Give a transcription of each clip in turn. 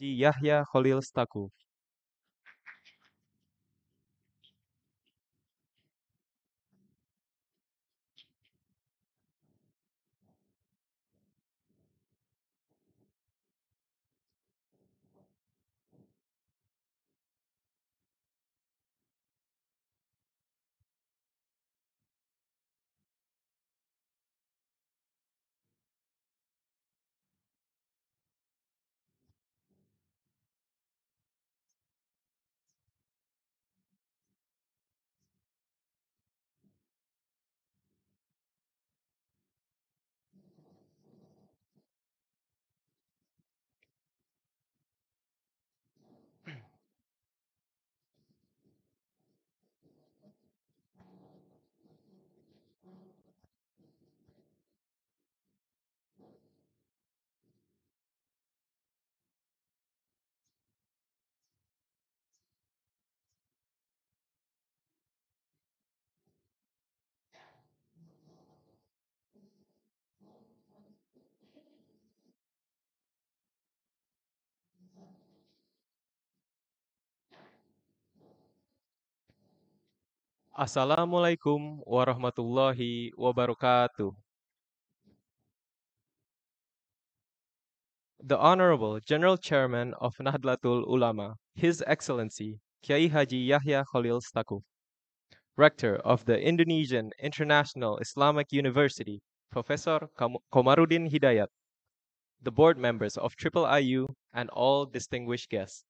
Haji Yahya Khalil Stakuf. Assalamualaikum warahmatullahi wabarakatuh. The Honorable General Chairman of Nahdlatul Ulama, His Excellency Kiai Haji Yahya Cholil Staquf, Rector of the Indonesian International Islamic University, Professor Komaruddin Hidayat, the board members of Triple IU, and all distinguished guests.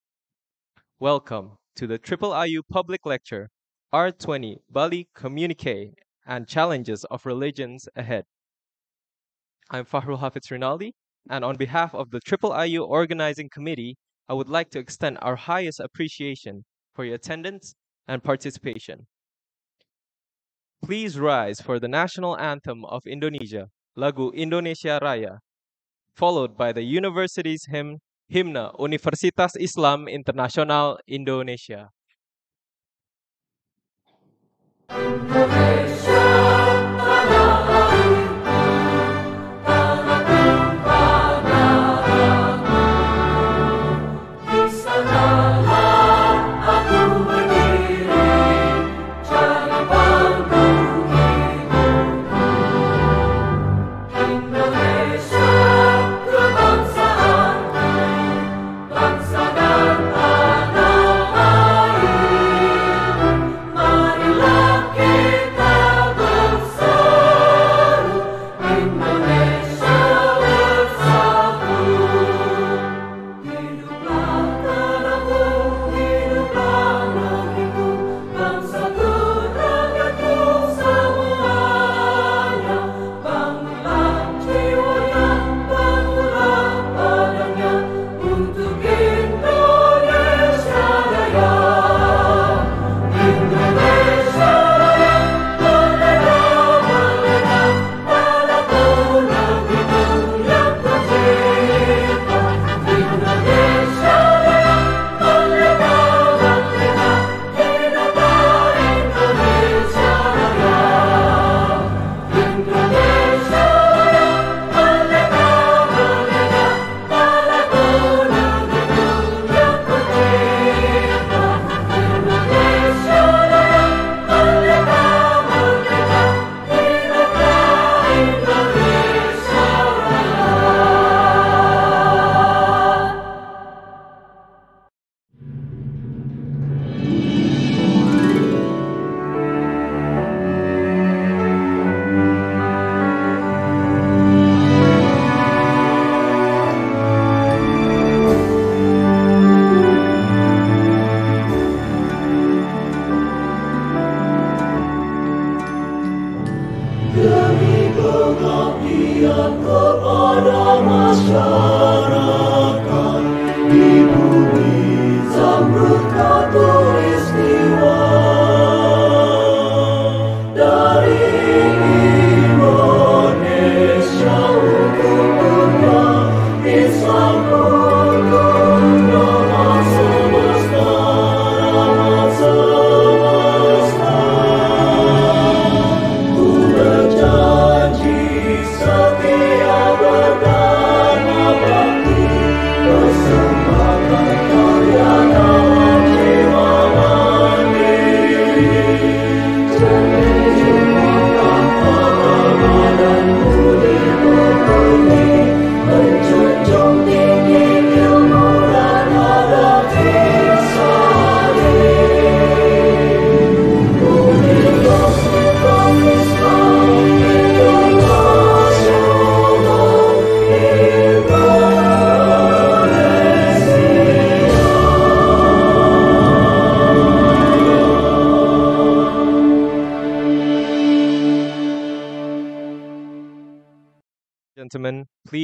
Welcome to the Triple IU Public Lecture R20 Bali Communique and Challenges of Religions Ahead. I'm Fahrul Hafiz Rinaldi, and on behalf of the Triple IU Organizing Committee, I would like to extend our highest appreciation for your attendance and participation. Please rise for the national anthem of Indonesia, Lagu Indonesia Raya, followed by the university's hymn, Himna Universitas Islam Internasional Indonesia. Música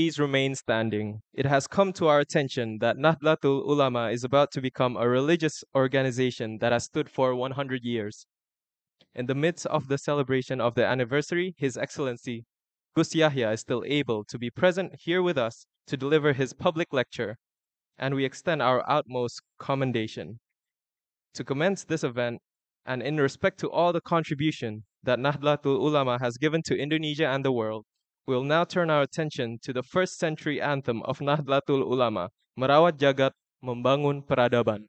please remain standing. It has come to our attention that Nahdlatul Ulama is about to become a religious organization that has stood for 100 years. In the midst of the celebration of the anniversary, His Excellency Gus Yahya is still able to be present here with us to deliver his public lecture, and we extend our utmost commendation. To commence this event, and in respect to all the contribution that Nahdlatul Ulama has given to Indonesia and the world, we will now turn our attention to the first century anthem of Nahdlatul Ulama, Merawat Jagat, Membangun Peradaban.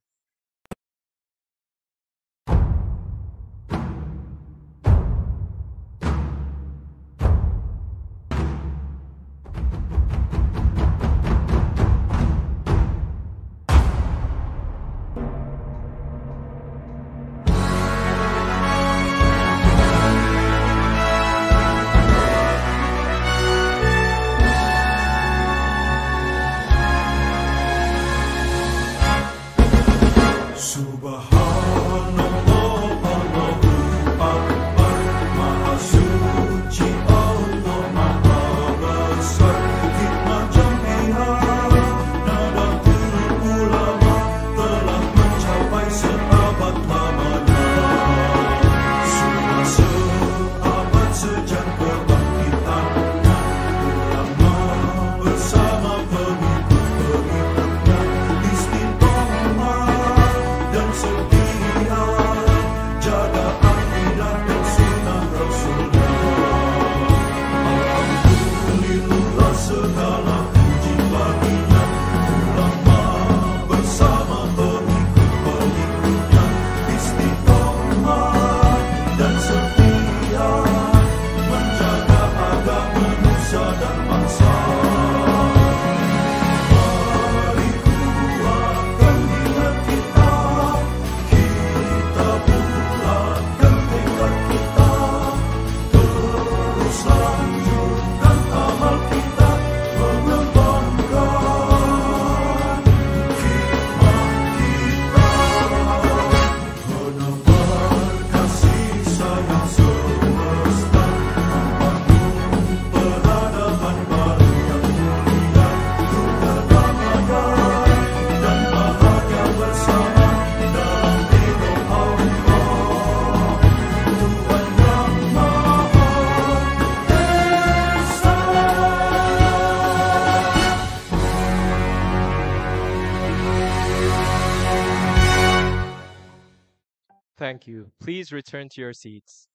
You. Please return to your seats.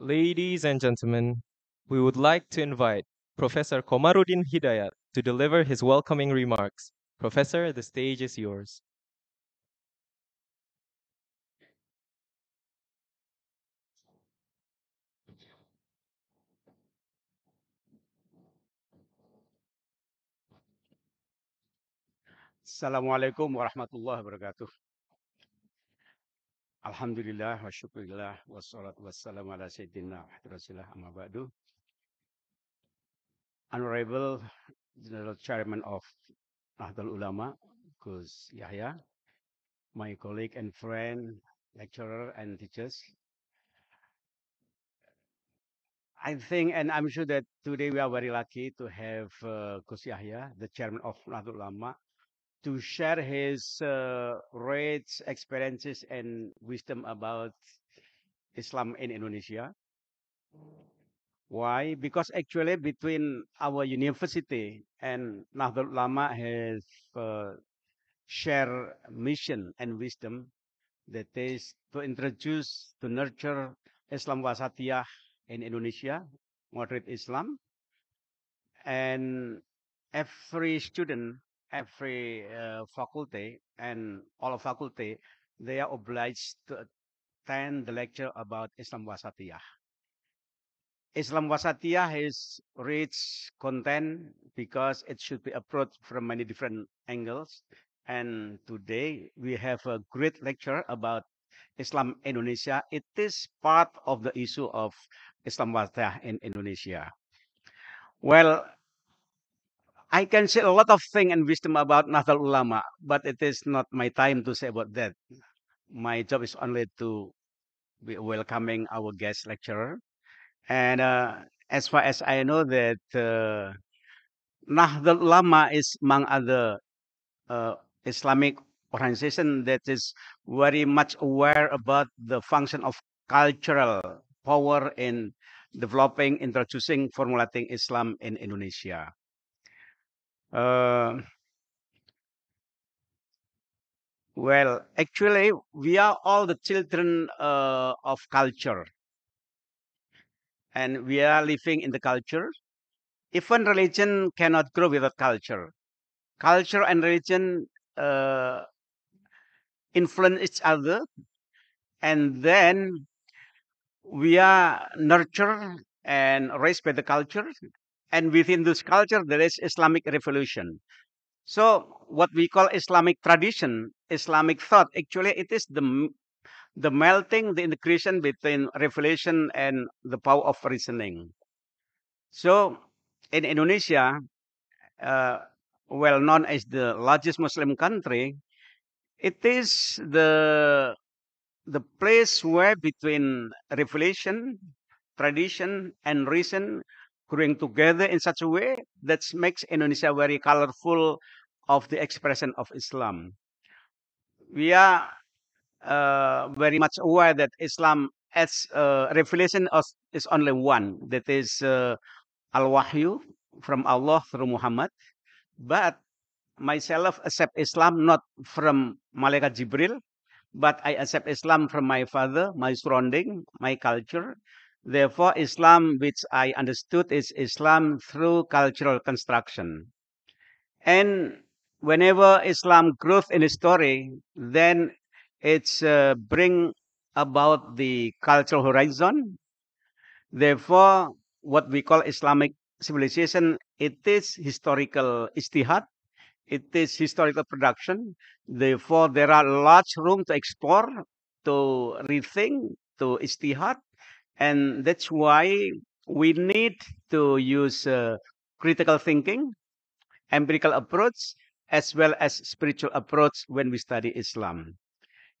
Ladies and gentlemen, we would like to invite Professor Komaruddin Hidayat to deliver his welcoming remarks. Professor, the stage is yours. Assalamualaikum warahmatullahi wabarakatuh. Alhamdulillah wa syukurillah wassalatu wassalamu ala sayyidina Rasulullah amma ba'du. Honorable General Chairman of Nahdlatul Ulama, Gus Yahya, my colleague and friend, lecturer and teachers. I think and I'm sure that today we are very lucky to have uh, Gus Yahya, the chairman of Nahdlatul Ulama, to share his uh, experiences and wisdom about Islam in Indonesia. Why? Because actually between our university and Nahdlatul Ulama has uh, share mission and wisdom that is to introduce, to nurture Islam Wasatiyah in Indonesia, moderate Islam. And every student every uh, faculty and all faculty, they are obliged to attend the lecture about Islam Wasatiyah. Islam Wasatiyah has rich content because it should be approached from many different angles. And today we have a great lecture about Islam Indonesia. It is part of the issue of Islam Wasatiyah in Indonesia. Well, I can say a lot of things and wisdom about Nahdlatul Ulama, but it is not my time to say about that. My job is only to be welcoming our guest lecturer. And uh, as far as I know that uh, Nahdlatul Ulama is among other uh, Islamic organization that is very much aware about the function of cultural power in developing, introducing, formulating Islam in Indonesia. Uh, well, actually, we are all the children uh, of culture. And we are living in the culture. Even religion cannot grow without culture. Culture and religion uh, influence each other. And then we are nurtured and raised by the culture. And within this culture, there is Islamic revolution. So what we call Islamic tradition, Islamic thought, actually it is the the melting, the integration between revelation and the power of reasoning. So in Indonesia, uh, well known as the largest Muslim country, it is the the place where between revelation, tradition, and reason growing together in such a way that makes Indonesia very colorful of the expression of Islam. We are uh, very much aware that Islam as uh, revelation is only one, that is uh, Al-Wahyu from Allah through Muhammad. But myself accept Islam not from Malaikat Jibril, but I accept Islam from my father, my surrounding, my culture. Therefore, Islam, which I understood, is Islam through cultural construction. And whenever Islam grows in a story, then it's uh, bring about the cultural horizon. Therefore, what we call Islamic civilization, it is historical ijtihad, it is historical production. Therefore, there are large room to explore, to rethink, to ijtihad, and that's why we need to use uh, critical thinking, empirical approach, as well as spiritual approach when we study Islam.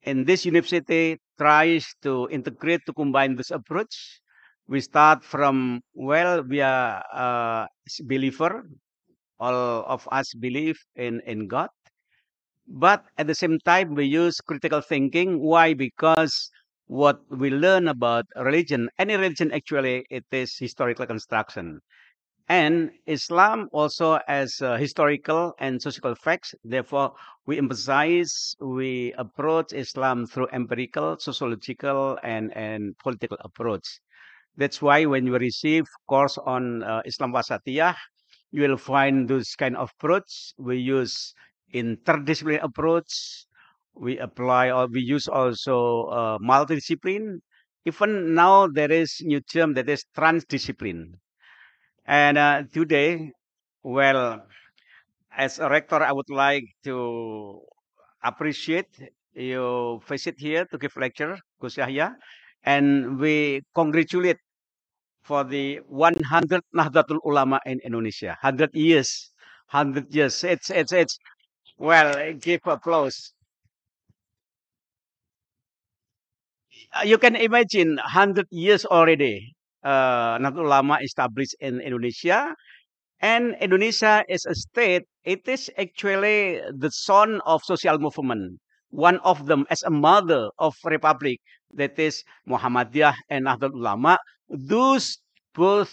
And this university tries to integrate, to combine this approach. We start from, well, we are a believer. All of us believe in, in God. But at the same time, we use critical thinking. Why? Because what we learn about religion, any religion actually, it is historical construction. And Islam also as uh, historical and social facts. Therefore, we emphasize, we approach Islam through empirical, sociological, and, and political approach. That's why when you receive course on uh, Islam Wasatiyah, you will find those kind of approach. We use interdisciplinary approach. We apply or we use also uh, multidiscipline. Even now there is new term that is transdiscipline. And uh, today, well, as a rector, I would like to appreciate you visit here to give lecture, Gus Yahya, and we congratulate for the 100 Nahdlatul Ulama in Indonesia. 100 years. 100 years. It's, it's, it's, well, give applause. You can imagine 100 years already. Uh, Ulama established in Indonesia. And Indonesia is a state, it is actually the son of social movement. One of them as a mother of republic, that is Muhammadiyah and Nahdlatul Ulama. Those both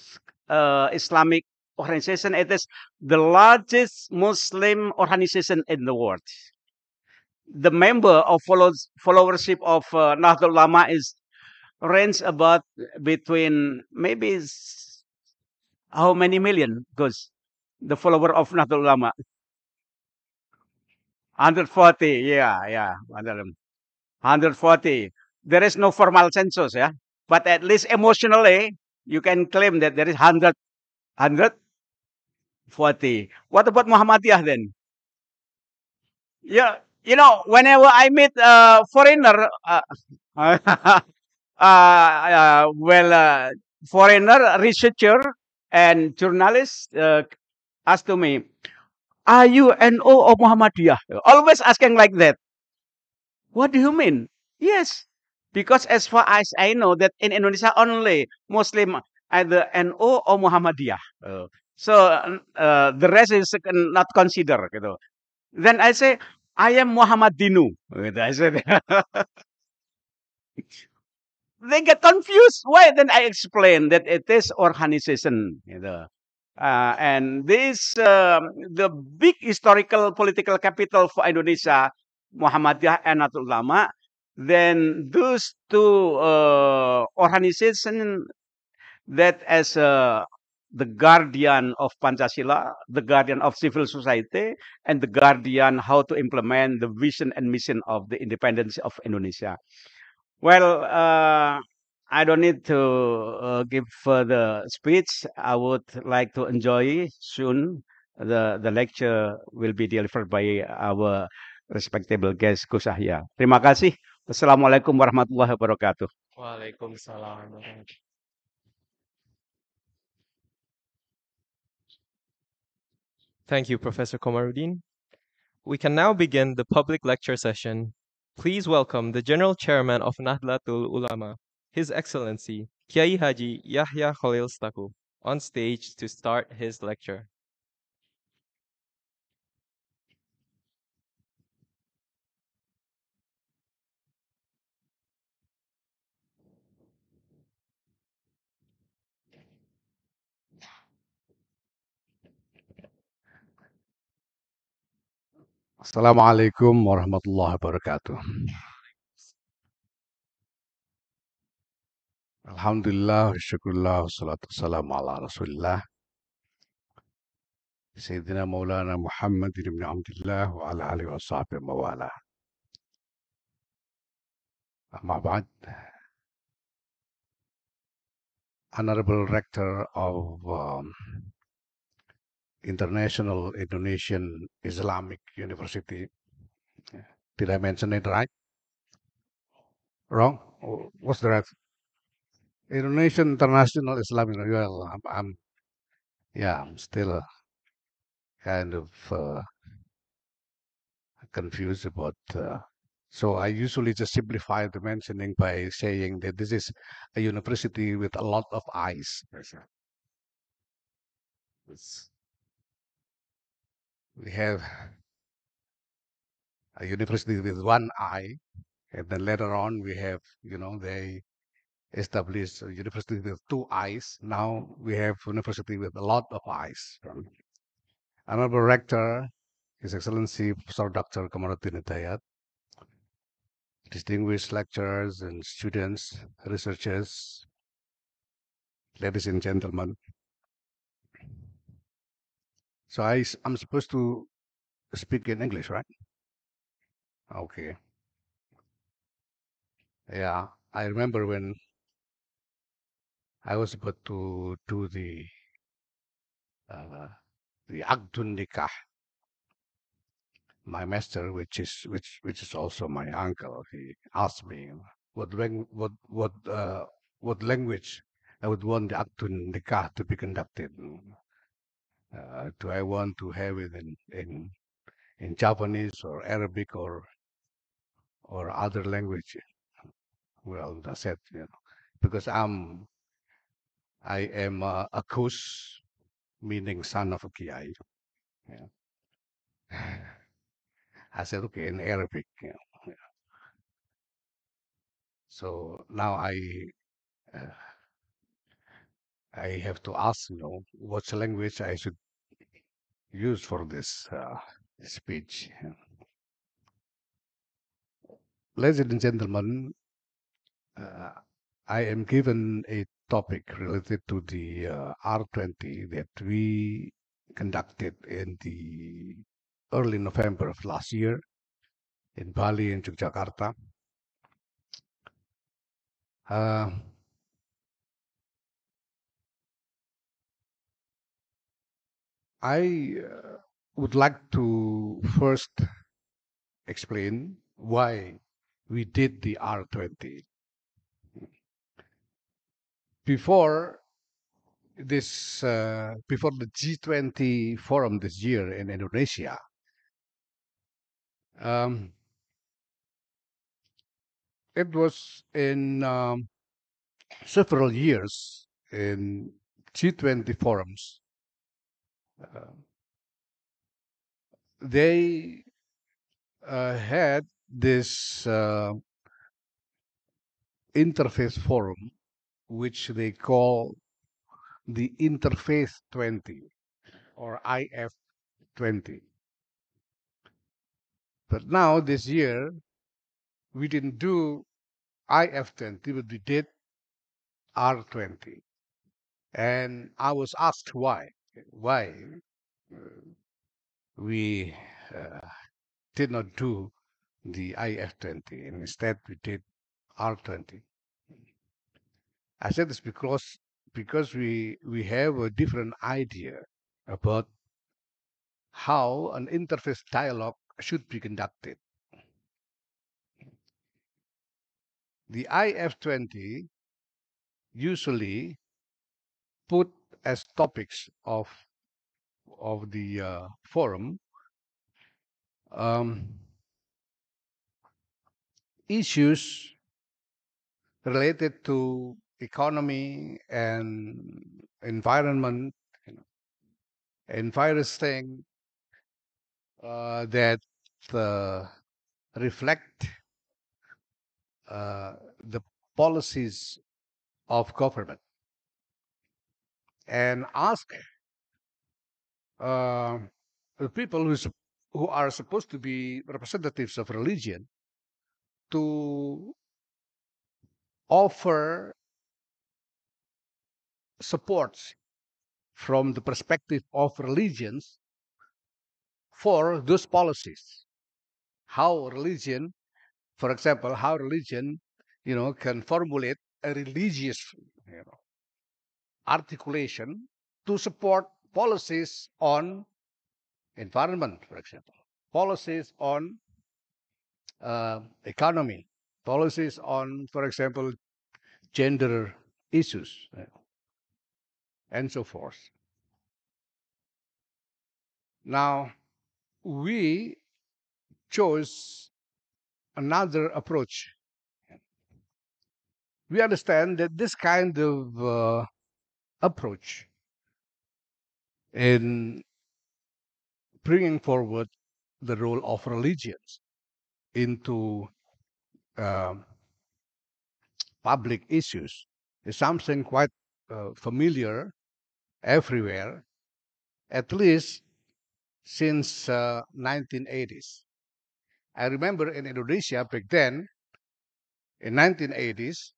uh, Islamic organization, it is the largest Muslim organization in the world. The member of follows, followership of uh, Nahdlatul Ulama is range about between maybe how many million? Goes the follower of Nahdlatul Ulama. 140 yeah yeah 140 there is no formal census yeah? But at least emotionally you can claim that there is 100 140 what about Muhammadiyah then? Yeah you know whenever I meet a foreigner uh, uh, well, uh, foreigner researcher and journalist uh, asked to me, "Are you an O of Muhammadiyah?" Always asking like that. What do you mean? Yes, Because as far as I know that in Indonesia only Muslim either NU or Muhammadiyah. Uh, so uh, the rest is not considered gitu. Then I say I am Muhammad Dinu. Gitu. I said they get confused. Why? Then I explain that it is organization. Gitu. Uh, and this um, the big historical political capital for Indonesia, Muhammadiyah and Nahdlatul Ulama. Then those two uh, organizations that as uh, the guardian of Pancasila, the guardian of civil society, and the guardian how to implement the vision and mission of the independence of Indonesia. Well, uh, I don't need to uh, give further speech. I would like to enjoy soon the the lecture will be delivered by our respectable guest Gus Yahya. Terima kasih. Wassalamualaikum warahmatullahi wabarakatuh. Waalaikumsalam. Thank you, Professor Komaruddin. We can now begin the public lecture session. Please welcome the General Chairman of Nahdlatul Ulama, His Excellency Kiai Haji Yahya Cholil Staquf, on stage to start his lecture. السلام عليكم ورحمة الله وبركاته. الحمد لله والشكر لله والصلاة والسلام على رسول الله. سيدنا مولانا محمد بن عبد الله وعلى آله وصحبه موالا أما بعد Honorable Rector of um, International Indonesian Islamic University. Did I mention it right? Wrong? What's the right? Indonesian International Islamic. Well, I'm, I'm yeah, I'm still kind of uh, confused about. Uh, so I usually just simplify the mentioning by saying that this is a university with a lot of eyes. It's- we have a university with one eye, and then later on we have, you know, they established a university with two eyes. Now we have university with a lot of eyes. Honorable Rector, His Excellency Professor Dr. Komaruddin Hidayat, distinguished lecturers and students, researchers, ladies and gentlemen. So I'm supposed to speak in English, right? Okay. Yeah, I remember when I was about to do the uh, the Agdun Nikah. My master, which is which which is also my uncle, he asked me what what what uh, what language I would want the Agdun Nikah to be conducted. Uh, do I want to have it in in in Japanese or Arabic or or other language? Well, that's it, you know, because I'm I am uh, a Gus, meaning son of a Kiai. Yeah. I said, okay, in Arabic. You know. So now I uh, I have to ask, you know, what's language I should use for this uh, speech. Ladies and gentlemen, uh, I am given a topic related to the uh, R20 that we conducted in the early November of last year in Bali and Yogyakarta. I uh, would like to first explain why we did the R20. Before this, uh, before the G20 forum this year in Indonesia, um, it was in um, several years in G20 forums. Uh, they uh, had this uh, interfaith forum, which they call the Interfaith 20 or IF 20. But now, this year, we didn't do IF 20, but we did R20. And I was asked why. Why uh, we uh, did not do the IF20 and instead we did R20. I said this because because we we have a different idea about how an interfaith dialogue should be conducted. The IF20 usually put as topics of of the uh, forum um, issues related to economy and environment you know, and various things uh, that uh, reflect uh, the policies of government and ask uh, the people who, who are supposed to be representatives of religion to offer supports from the perspective of religions for those policies. How religion, for example, how religion, you know, can formulate a religious, you know, articulation to support policies on environment, for example, policies on uh, economy, policies on, for example, gender issues, uh, and so forth. Now, we chose another approach. We understand that this kind of uh, approach in bringing forward the role of religions into uh, public issues is something quite uh, familiar everywhere, at least since uh, 1980s. I remember in Indonesia back then, in 1980s,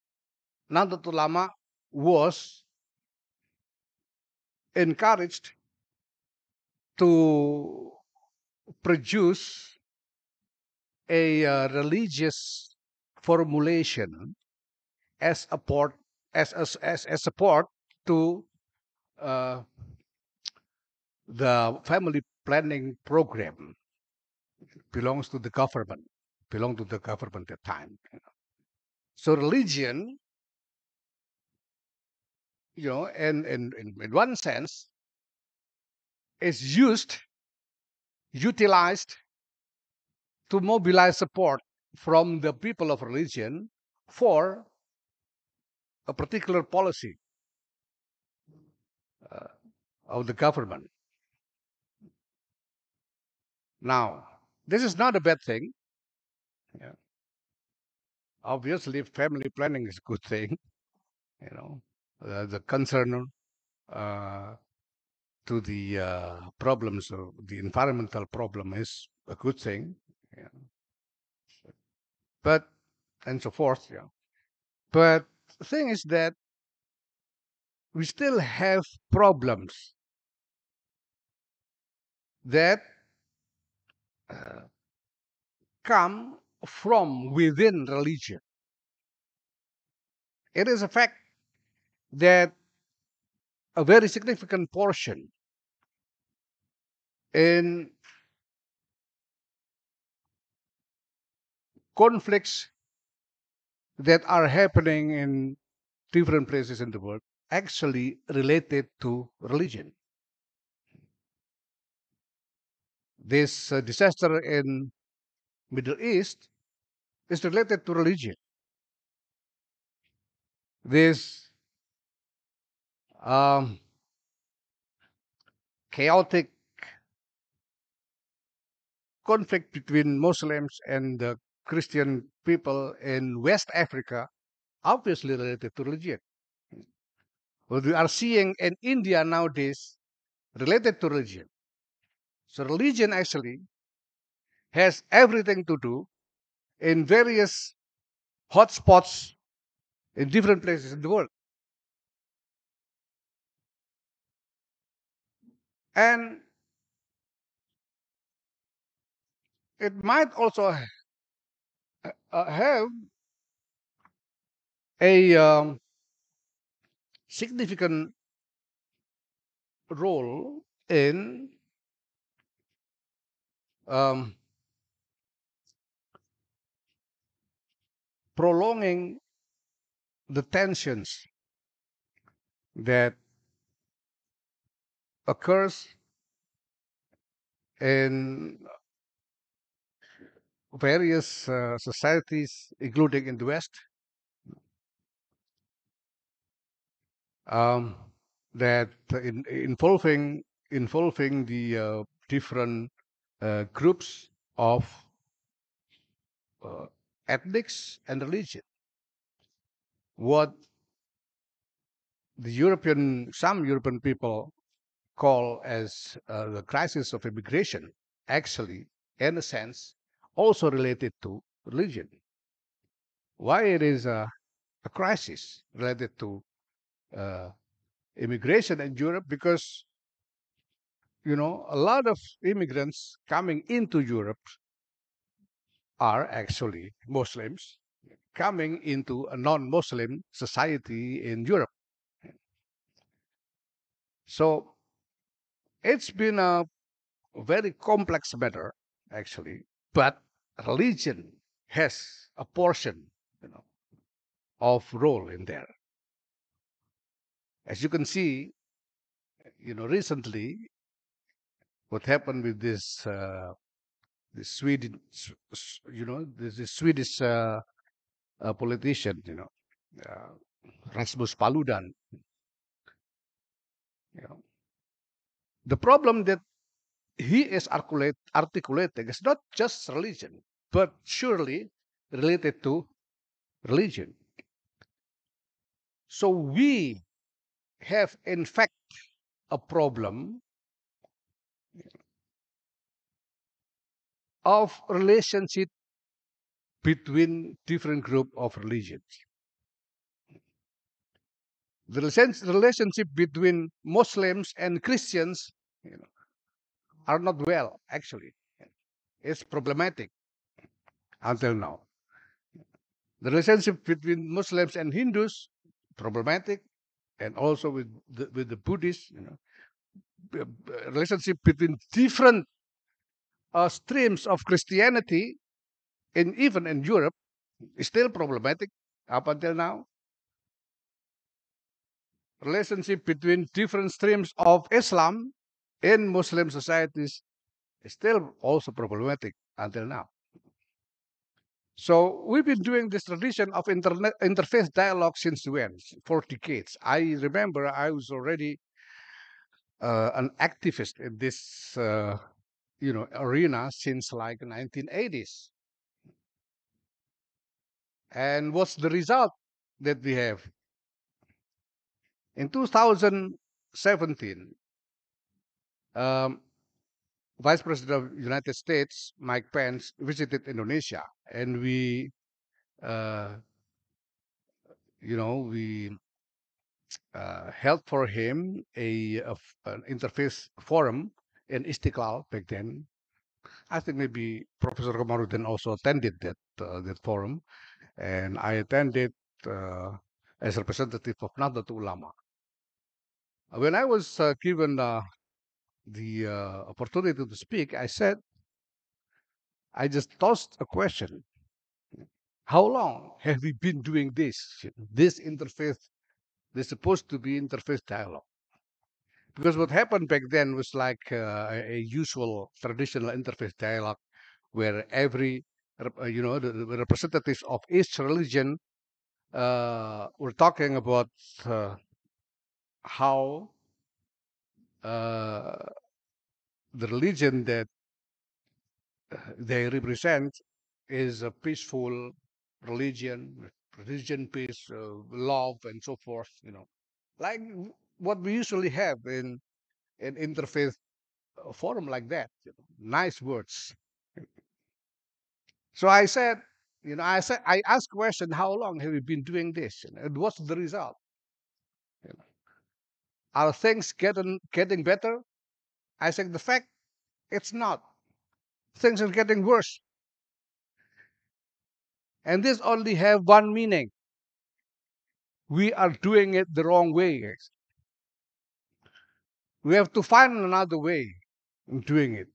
Nahdlatul Ulama was encouraged to produce a uh, religious formulation as a port as as support to uh, the family planning program belongs to the government belong to the government at the time you know. so religion you know and in, in, in one sense is used utilized to mobilize support from the people of religion for a particular policy uh, of the government. Now, this is not a bad thing. Yeah. Obviously, family planning is a good thing. You know, the concern uh, to the uh, problems of the environmental problem is a good thing. Yeah. But and so forth. Yeah. But the thing is that we still have problems that uh, come from within religion. It is a fact that a very significant portion in conflicts that are happening in different places in the world actually related to religion. This uh, disaster in Middle East is related to religion. this um, chaotic conflict between Muslims and the Christian people in West Africa, obviously related to religion. What we are seeing in India nowadays related to religion. So religion actually has everything to do in various hotspots in different places in the world. And it might also uh, have a um, significant role in um, prolonging the tensions that occurs in various uh, societies, including in the West, um, that in, involving involving the uh, different uh, groups of uh, ethnics and religion. What the European, some European people call as uh, the crisis of immigration, actually, in a sense, also related to religion. Why it is a, a crisis related to uh, immigration in Europe? Because you know a lot of immigrants coming into Europe are actually Muslims coming into a non-Muslim society in Europe. So it's been a very complex matter, actually, but religion has a portion, you know, of role in there. As you can see, you know, recently, what happened with this, uh, this Sweden, S- S- you know, this, this Swedish uh, uh, politician, you know, uh, Rasmus Paludan. You know, the problem that he is articulate, articulating is not just religion, but surely related to religion. So we have, in fact, a problem of relationship between different group of religions. The relation- relationship between Muslims and Christians you know, are not well, actually. It's problematic until now. The relationship between Muslims and Hindus, problematic, and also with the, with the Buddhists, you know, relationship between different uh, streams of Christianity, and even in Europe, is still problematic up until now. Relationship between different streams of Islam in Muslim societies is still also problematic until now. So we've been doing this tradition of internet interfaith dialogue since when? For decades. I remember I was already uh, an activist in this, uh, you know, arena since like 1980s. And what's the result that we have? In 2017, um, Vice President of United States Mike Pence visited Indonesia, and we, uh, you know, we uh, held for him a, a an interfaith forum in Istiqlal back then. I think maybe Professor Komaruddin also attended that uh, that forum, and I attended uh, as representative of Nahdlatul Ulama. When I was uh, given uh, the uh, opportunity to speak, I said, I just tossed a question. How long have we been doing this? This interfaith, this supposed to be interfaith dialogue. Because what happened back then was like uh, a usual traditional interfaith dialogue where every, uh, you know, the, the representatives of each religion uh, we're talking about uh, how uh, the religion that uh, they represent is a peaceful religion, religion, peace, uh, love, and so forth. You know, like what we usually have in in interfaith uh, forum like that. You know, nice words. So I said, you know, I said I asked question, how long have you been doing this? And what's the result? You know, are things getting getting better? I said the fact it's not. Things are getting worse. And this only have one meaning. We are doing it the wrong way. We have to find another way of doing it.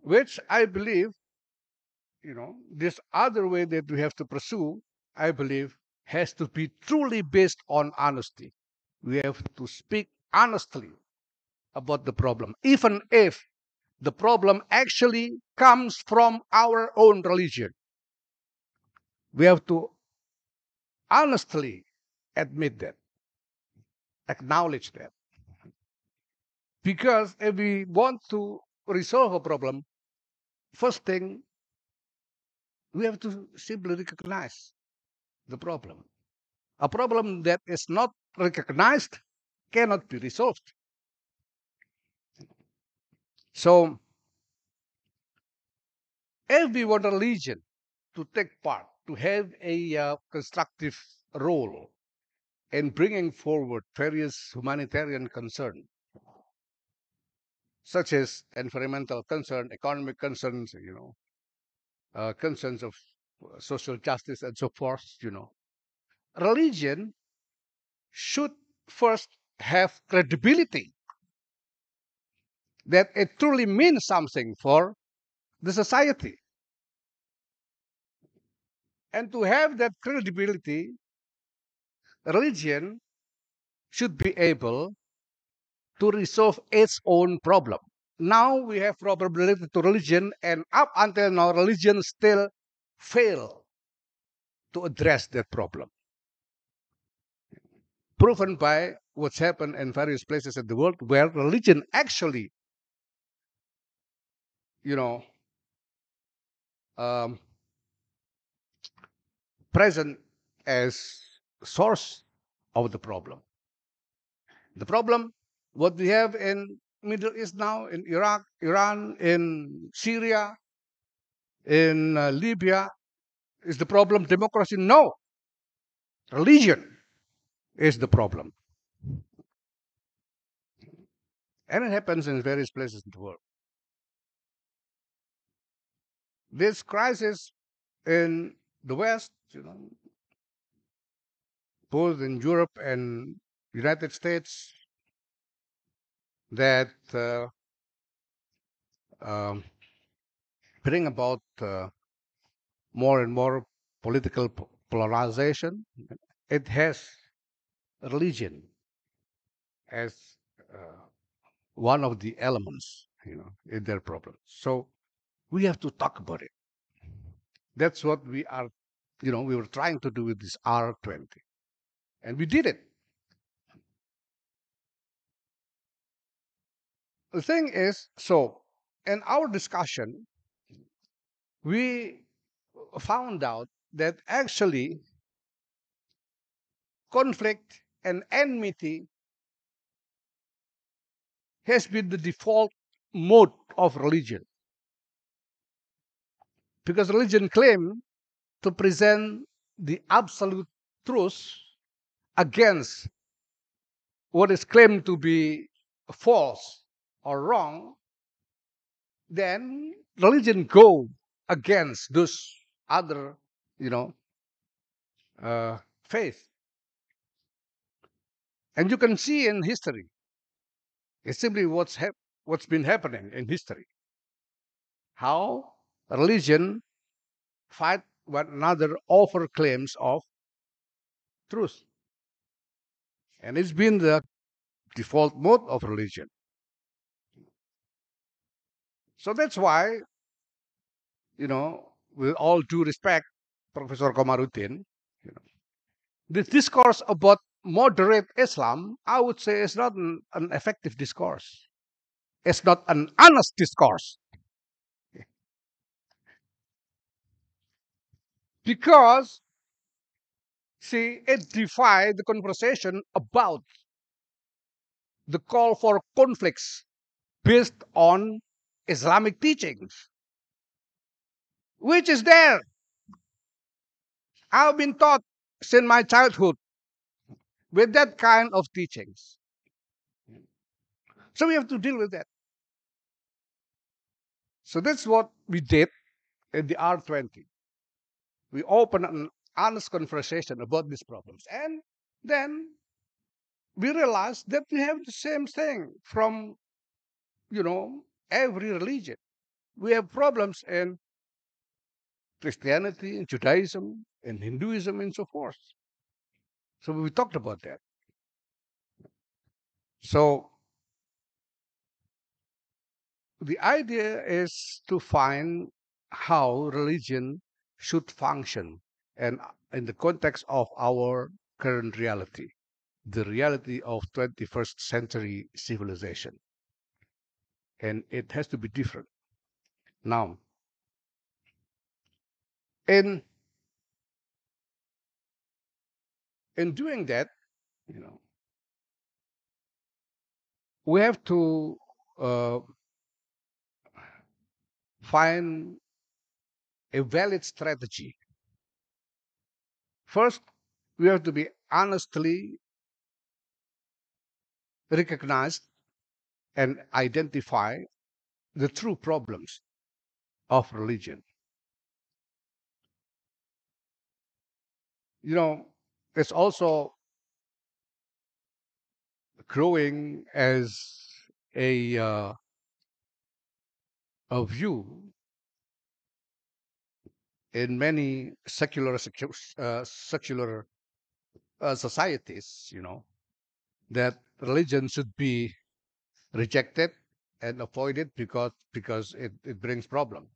Which I believe, you know, this other way that we have to pursue, I believe, has to be truly based on honesty. We have to speak honestly about the problem, even if the problem actually comes from our own religion. We have to honestly admit that, acknowledge that. Because if we want to resolve a problem, first thing, we have to simply recognize the problem. A problem that is not recognized cannot be resolved. So, every one religion to take part, to have a uh, constructive role in bringing forward various humanitarian concerns, such as environmental concern, economic concerns, you know, uh, concerns of social justice and so forth, you know. Religion should first have credibility that it truly means something for the society. And to have that credibility, religion should be able to resolve its own problem. Now we have problem related to religion, and up until now, religion still fail to address that problem. Proven by what's happened in various places in the world where religion actually, you know, um, present as source of the problem. The problem, what we have in Middle East now, in Iraq, Iran, in Syria, in uh, Libya, is the problem democracy? No. Religion is the problem. And it happens in various places in the world. This crisis in the West, you know, both in Europe and United States, that uh, um, bring about uh, more and more political polarization. It has religion as uh, one of the elements, you know, in their problem. So we have to talk about it. That's what we are, you know, we were trying to do with this R20. And we did it. The thing is, so in our discussion, we found out that actually conflict and enmity has been the default mode of religion. Because religion claim to present the absolute truth against what is claimed to be false or wrong, then religion go against those other, you know, uh, faith. And you can see in history, it's simply what's hap- what's been happening in history. How religion fight one another over claims of truth. And it's been the default mode of religion. So that's why, you know, with all due respect, Professor Komaruddin, you know, the discourse about moderate Islam, I would say, is not an, an effective discourse. It's not an honest discourse. Because, see, it defies the conversation about the call for conflicts based on Islamic teachings, which is there. I've been taught since my childhood with that kind of teachings. So we have to deal with that. So that's what we did in the R20. We opened an honest conversation about these problems. And then we realized that we have the same thing from, you know, every religion. We have problems in Christianity, in Judaism, in Hinduism, and so forth. So we talked about that. So the idea is to find how religion should function and uh, in the context of our current reality, the reality of 21st century civilization. And it has to be different. Now, in in doing that, you know, we have to uh, find a valid strategy. First, we have to be honestly recognize and identify the true problems of religion. You know, it's also growing as a uh, a view in many secular uh, secular uh, societies, you know, that religion should be rejected and avoided because because it, it brings problem.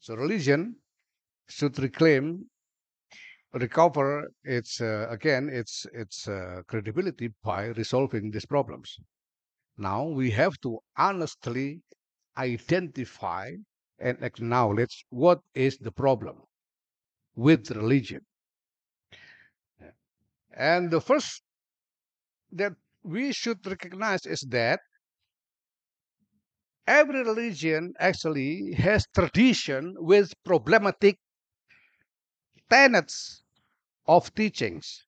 So religion should reclaim, recover its uh, again its its uh, credibility by resolving these problems. Now we have to honestly identify and acknowledge what is the problem with religion. And the first that we should recognize is that every religion actually has tradition with problematic tenets of teachings.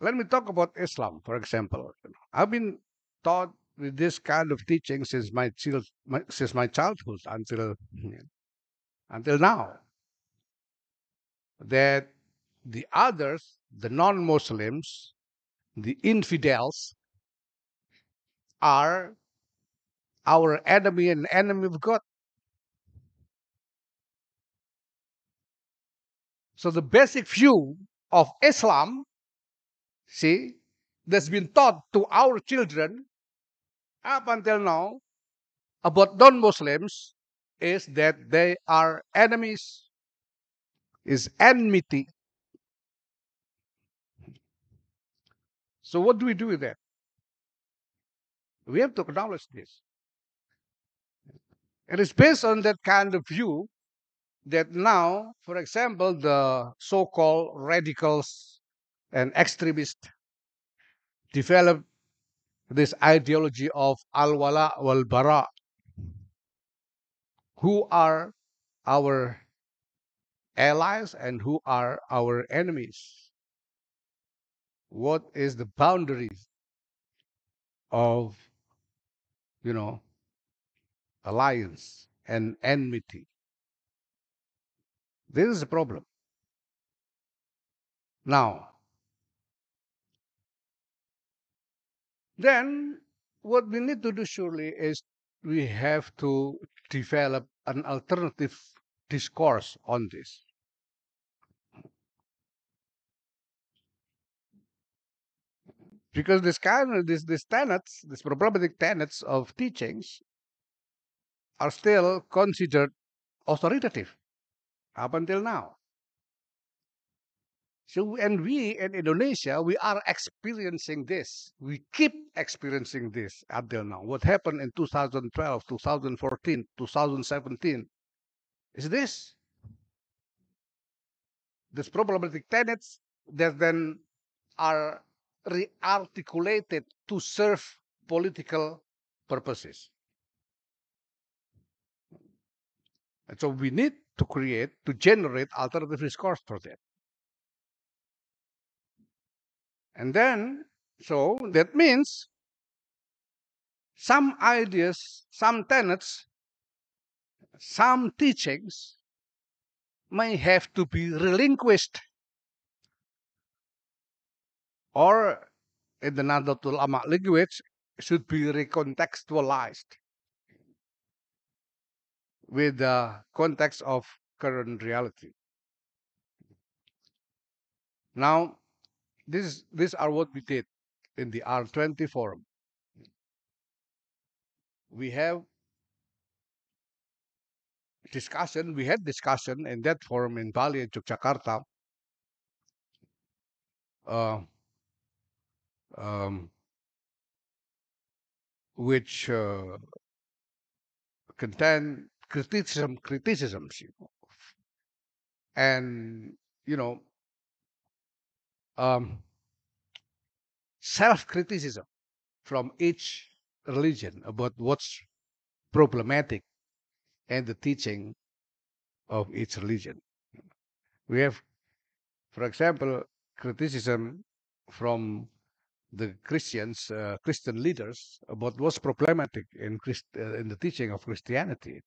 Let me talk about Islam, for example. I've been taught with this kind of teaching since my, child, my since my childhood until until now. That the others, the non-Muslims, the infidels, are our enemy and enemy of God. So the basic view of Islam, see, that's been taught to our children up until now about non-Muslims is that they are enemies, is enmity. So what do we do with that? We have to acknowledge this. It is based on that kind of view that now, for example, the so-called radicals and extremists developed this ideology of al-wala wal-bara who are our allies and who are our enemies. What is the boundaries of you know alliance and enmity this is a problem now then what we need to do surely is we have to develop an alternative discourse on this. Because this kind of this this tenets, this problematic tenets of teachings are still considered authoritative up until now. So, and we in Indonesia, we are experiencing this. We keep experiencing this until now. What happened in 2012, 2014, 2017 is this. These problematic tenets that then are re-articulated to serve political purposes. And so we need to create, to generate alternative discourse for that. And then, so that means some ideas, some tenets, some teachings may have to be relinquished or in the Nahdlatul Ulama language should be recontextualized with the context of current reality. Now, this these are what we did in the R20 forum. We have discussion, we had discussion in that forum in Bali and Yogyakarta. Uh, um, which uh, contain criticism, criticisms, you know, and you know, um, self-criticism from each religion about what's problematic and the teaching of each religion. We have, for example, criticism from the Christians, uh, Christian leaders, about what's problematic in Christ, uh, in the teaching of Christianity,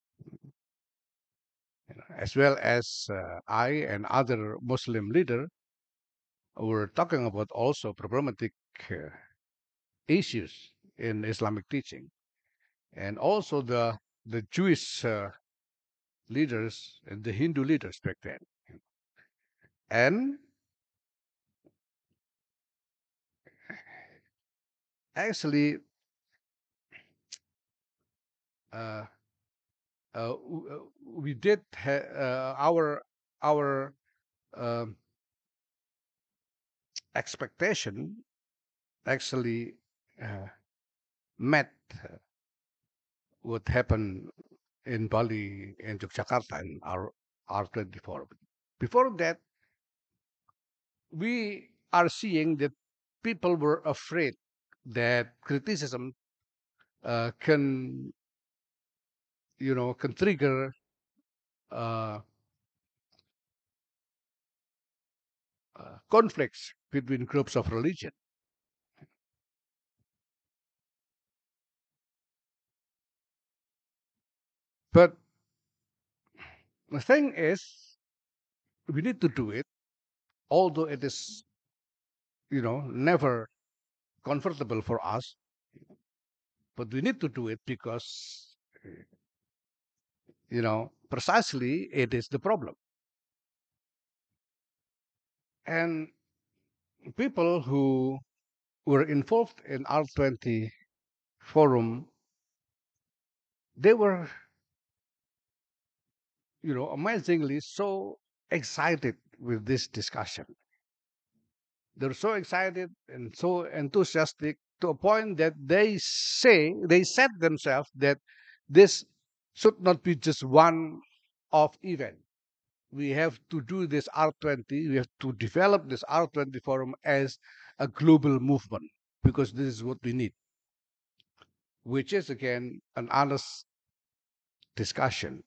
as well as uh, I and other Muslim leader were talking about also problematic uh, issues in Islamic teaching, and also the the Jewish uh, leaders and the Hindu leaders back then, and actually uh, uh, we did ha- uh, our our um, expectation actually uh, met what happened in Bali and Yogyakarta in our R24. Before that, we are seeing that people were afraid that criticism uh, can, you know, can trigger uh, uh, conflicts between groups of religion. But the thing is, we need to do it, although it is, you know, never comfortable for us. But we need to do it because, you know, precisely it is the problem. And people who were involved in R20 forum, they were, you know, amazingly so excited with this discussion. They're so excited and so enthusiastic to a point that they say, they said themselves that this should not be just one off event. We have to do this R20, we have to develop this R20 forum as a global movement because this is what we need, which is again an honest discussion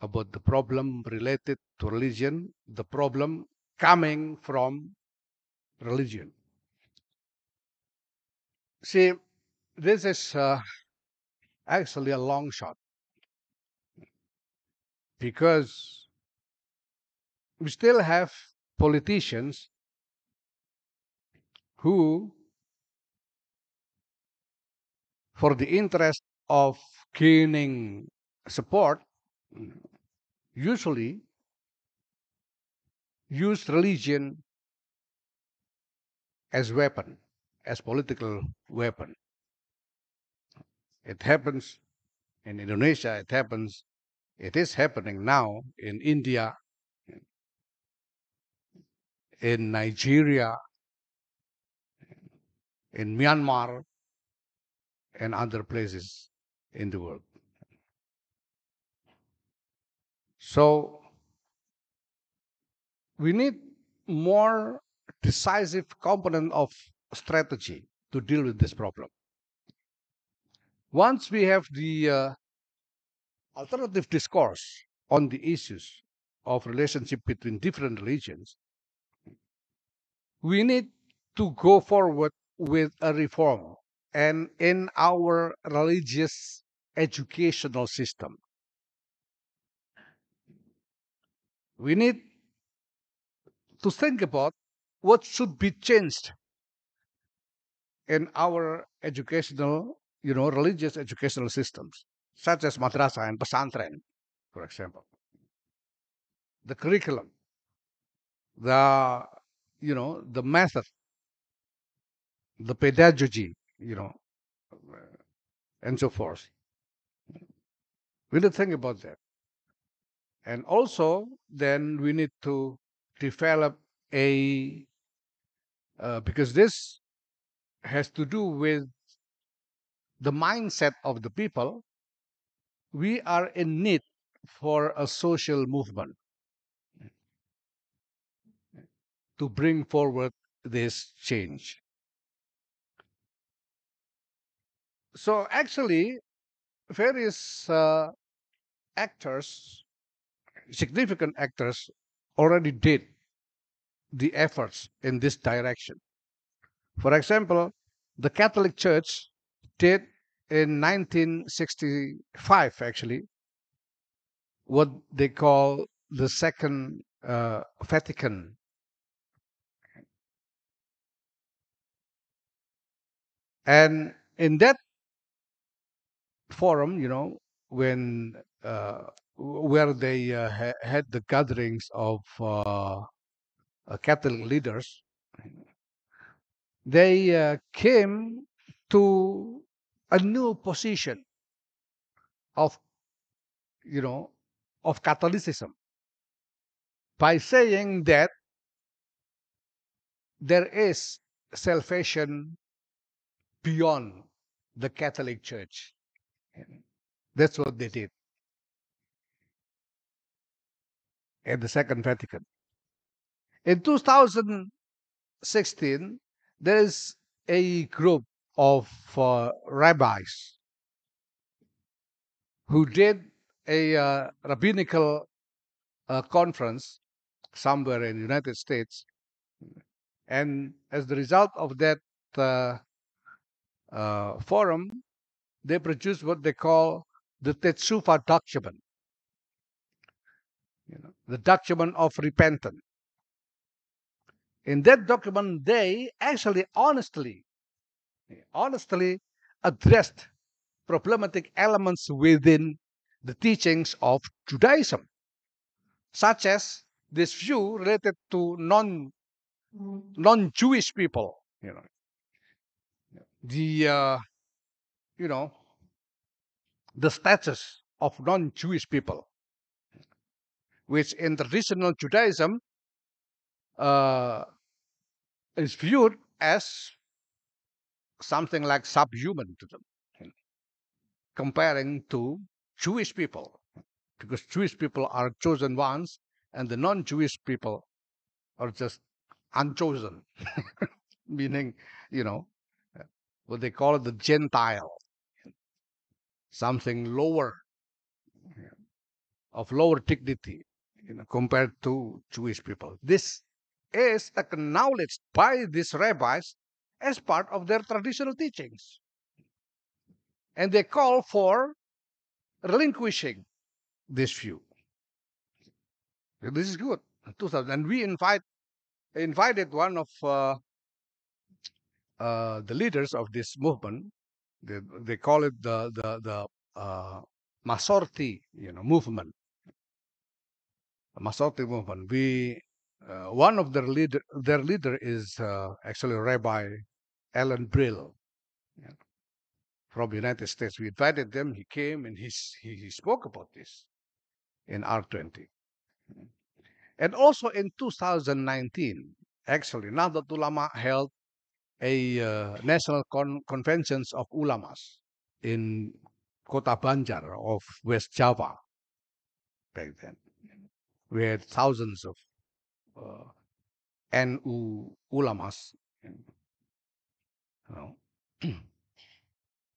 about the problem related to religion, the problem coming from religion. See, this is uh, actually a long shot because we still have politicians who, for the interest of gaining support, usually use religion as weapon, as political weapon. It happens in Indonesia, it happens, it is happening now in India, in Nigeria, in Myanmar, and other places in the world. So we need more decisive component of strategy to deal with this problem. Once we have the uh, alternative discourse on the issues of relationship between different religions, we need to go forward with a reform and in our religious educational system. We need to think about what should be changed in our educational, you know, religious educational systems, such as madrasah and pesantren, for example. The curriculum, the, you know, the method, the pedagogy, you know, and so forth. We need to think about that. And also, then we need to develop a, uh, because this has to do with the mindset of the people, we are in need for a social movement to bring forward this change. So actually, various uh, actors, significant actors, already did the efforts in this direction. For example, the Catholic Church did in 1965 actually what they call the Second uh, Vatican. And in that forum, you know, when uh, where they uh, ha had the gatherings of uh, Catholic leaders, they uh, came to a new position of, you know, of Catholicism by saying that there is salvation beyond the Catholic Church. That's what they did at the Second Vatican. In 2016, there is a group of uh, rabbis who did a uh, rabbinical uh, conference somewhere in the United States. And as the result of that uh, uh, forum, they produced what they call the Teshuvah document, you know, the document of repentance. In that document, they actually honestly, honestly addressed problematic elements within the teachings of Judaism, such as this view related to non non-Jewish people, you know, the uh, you know the status of non-Jewish people, which in traditional Judaism uh, is viewed as something like subhuman to them, comparing to Jewish people, because Jewish people are chosen ones, and the non-Jewish people are just unchosen, meaning, you know, uh, what they call the Gentile, something lower, of lower dignity, you know, compared to Jewish people. This is acknowledged by these rabbis as part of their traditional teachings. And they call for relinquishing this view. This is good. 2000. And we invite invited one of uh, uh, the leaders of this movement. They, they call it the the the uh, Masorti, you know, movement. Masorti movement. We one of their leader, their leader is uh, actually Rabbi Alan Brill. Yeah. from the United States. We invited them. He came and he's, he, he spoke about this in R20. And also in 2019, actually, Nahdlatul Ulama held a uh, national con- conventions of ulamas in Kota Banjar of West Java back then. We had thousands of uh, Uh, NU ulamas. You know.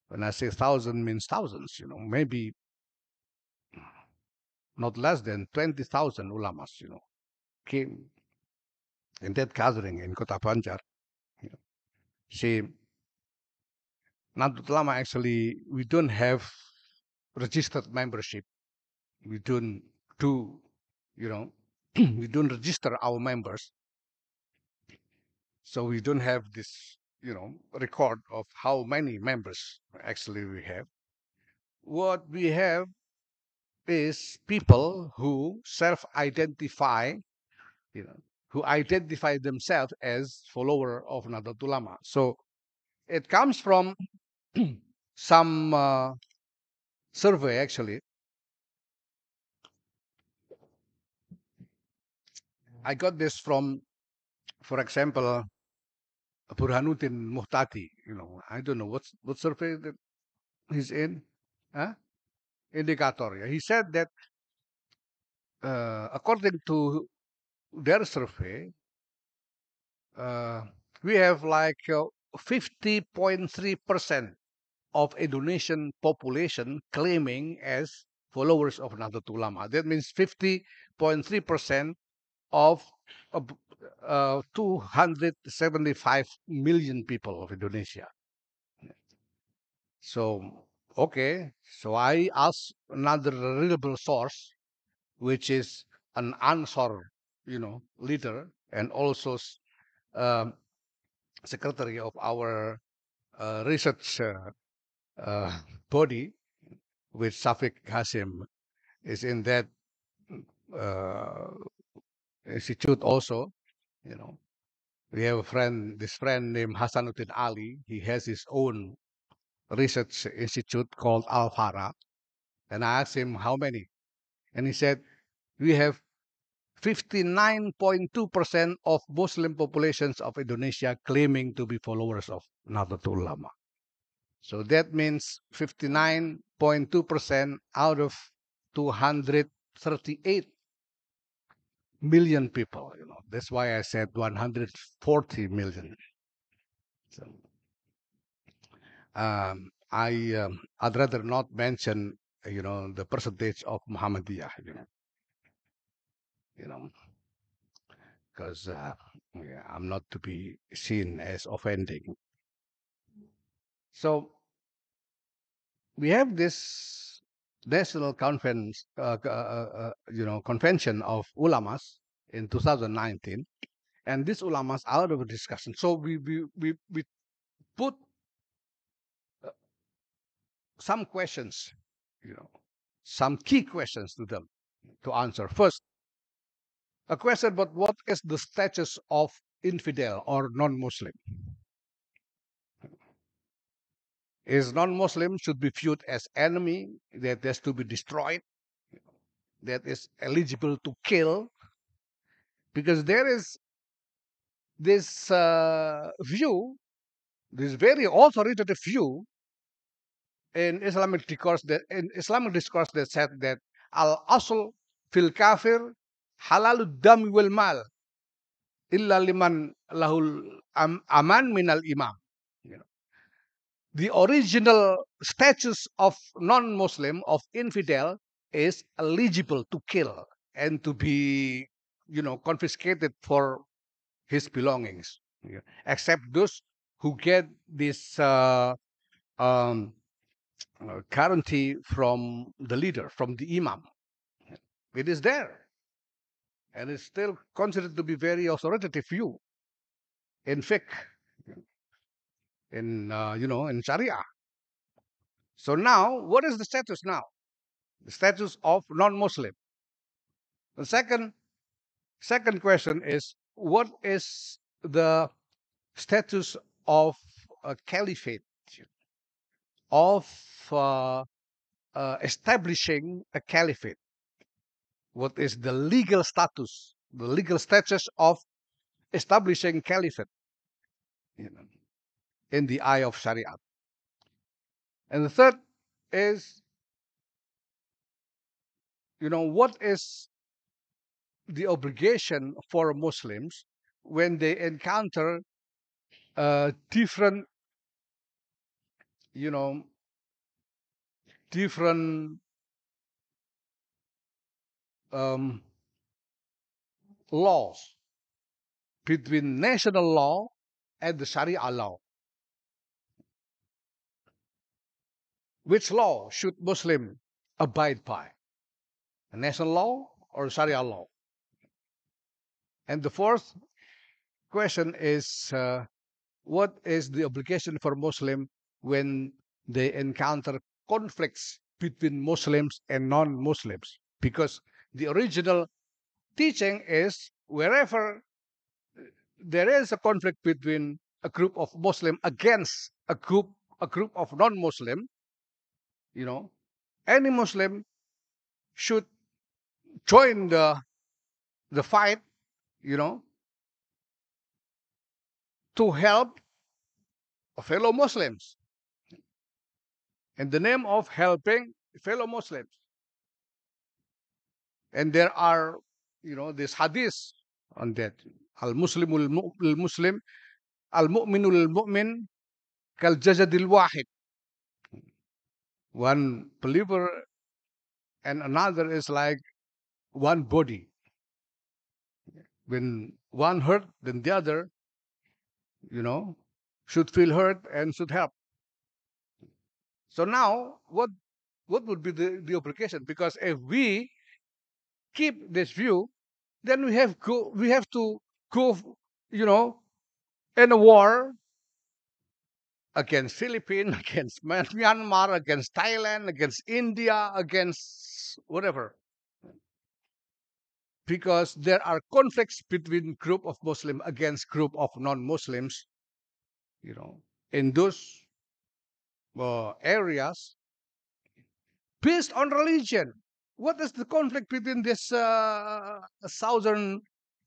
when I say thousand means thousands, you know, maybe not less than 20,000 ulamas, you know, came in that gathering in Kota Banjar. You know. See, Nahdlatul Ulama actually, we don't have registered membership. We don't do, you know, we don't register our members. So we don't have this, you know, record of how many members actually we have. What we have is people who self-identify, you know, who identify themselves as follower of Nahdlatul Ulama. So it comes from some uh, survey actually. I got this from, for example, Burhanuddin Muhtadi. You know, I don't know what's what survey that he's in. Huh? Indicator. He said that uh, according to their survey, uh, we have like uh, 50.3 percent of Indonesian population claiming as followers of Nahdlatul Ulama. That means 50.3 percent of uh, 275 million people of Indonesia. So, okay, so I asked another reliable source, which is an Ansor, you know, leader and also um, secretary of our uh, research uh, uh, body, which Safik Hasim is in that uh, institute also. You know, we have a friend, this friend named Hasanuddin Ali. He has his own research institute called Alvara. And I asked him how many, and he said we have 59.2% of Muslim populations of Indonesia claiming to be followers of Nahdlatul Ulama. So that means 59.2% out of 238 million people. You know, that's why I said 140 million. So, um, I um, I'd rather not mention you know the percentage of Muhammadiyah. You know, you know, because uh, yeah, I'm not to be seen as offending. So we have this national conference, uh, uh, uh, you know, convention of ulamas in 2019, and these ulamas out of discussion. So we we we, we put some questions, you know, some key questions to them to answer. First, a question about what is the status of infidel or non-Muslim. Is non-Muslim should be viewed as enemy that has to be destroyed, that is eligible to kill, because there is this uh, view, this very authoritative view in Islamic discourse that in Islamic discourse that said that al asl fil kafir halalud dami wal mal illa liman lahul am, aman minal imam. The original status of non-Muslim, of infidel, is eligible to kill and to be, you know, confiscated for his belongings, yeah. except those who get this uh, um, uh, guarantee from the leader, from the imam. It is there and it's still considered to be very authoritative view in fiqh, in uh, you know, in Sharia. So now, what is the status now? The status of non-Muslim. The second second question is what is the status of a caliphate? of uh, uh, establishing a caliphate. What is the legal status, the legal status of establishing caliphate you know, in the eye of Sharia? And the third is, you know, what is the obligation for Muslims when they encounter uh, different, you know, different um, laws between national law and the Sharia law. Which law should Muslim abide by? National law or Sharia law? And the fourth question is uh, what is the obligation for Muslim when they encounter conflicts between Muslims and non-Muslims? Because the original teaching is wherever there is a conflict between a group of Muslim against a group a group of non-Muslim, you know, any Muslim should join the the fight, you know, to help fellow Muslims in the name of helping fellow Muslims. And there are, you know, this hadith on that. Al Muslimul Muslim, Al Mu'minul Mu'min, Kal Jazadil Wahid. One believer and another is like one body. When one hurt, then the other, you know, should feel hurt and should help. So now, what what would be the, the obligation? Because if we keep this view, then we have go we have to go, you know, in a war against Philippines, against Myanmar, against Thailand, against India, against whatever. Because there are conflicts between group of Muslim against group of non-Muslims, you know, in those uh, areas based on religion. What is the conflict between this uh, southern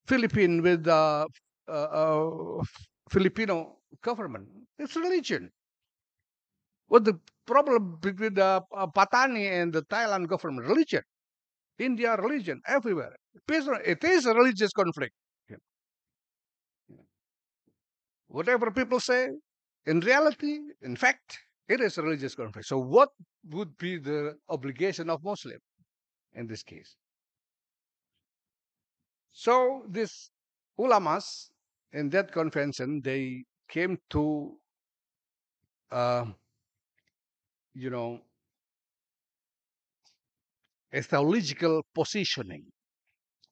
Philippine with the uh, uh, Filipino government? It's religion. What the problem between the uh, Patani and the Thailand government? Religion. India, religion, everywhere. It is a religious conflict. Whatever people say, in reality, in fact, it is a religious conflict. So, what would be the obligation of Muslim in this case? So, these ulamas in that convention, they came to, uh, you know, theological positioning,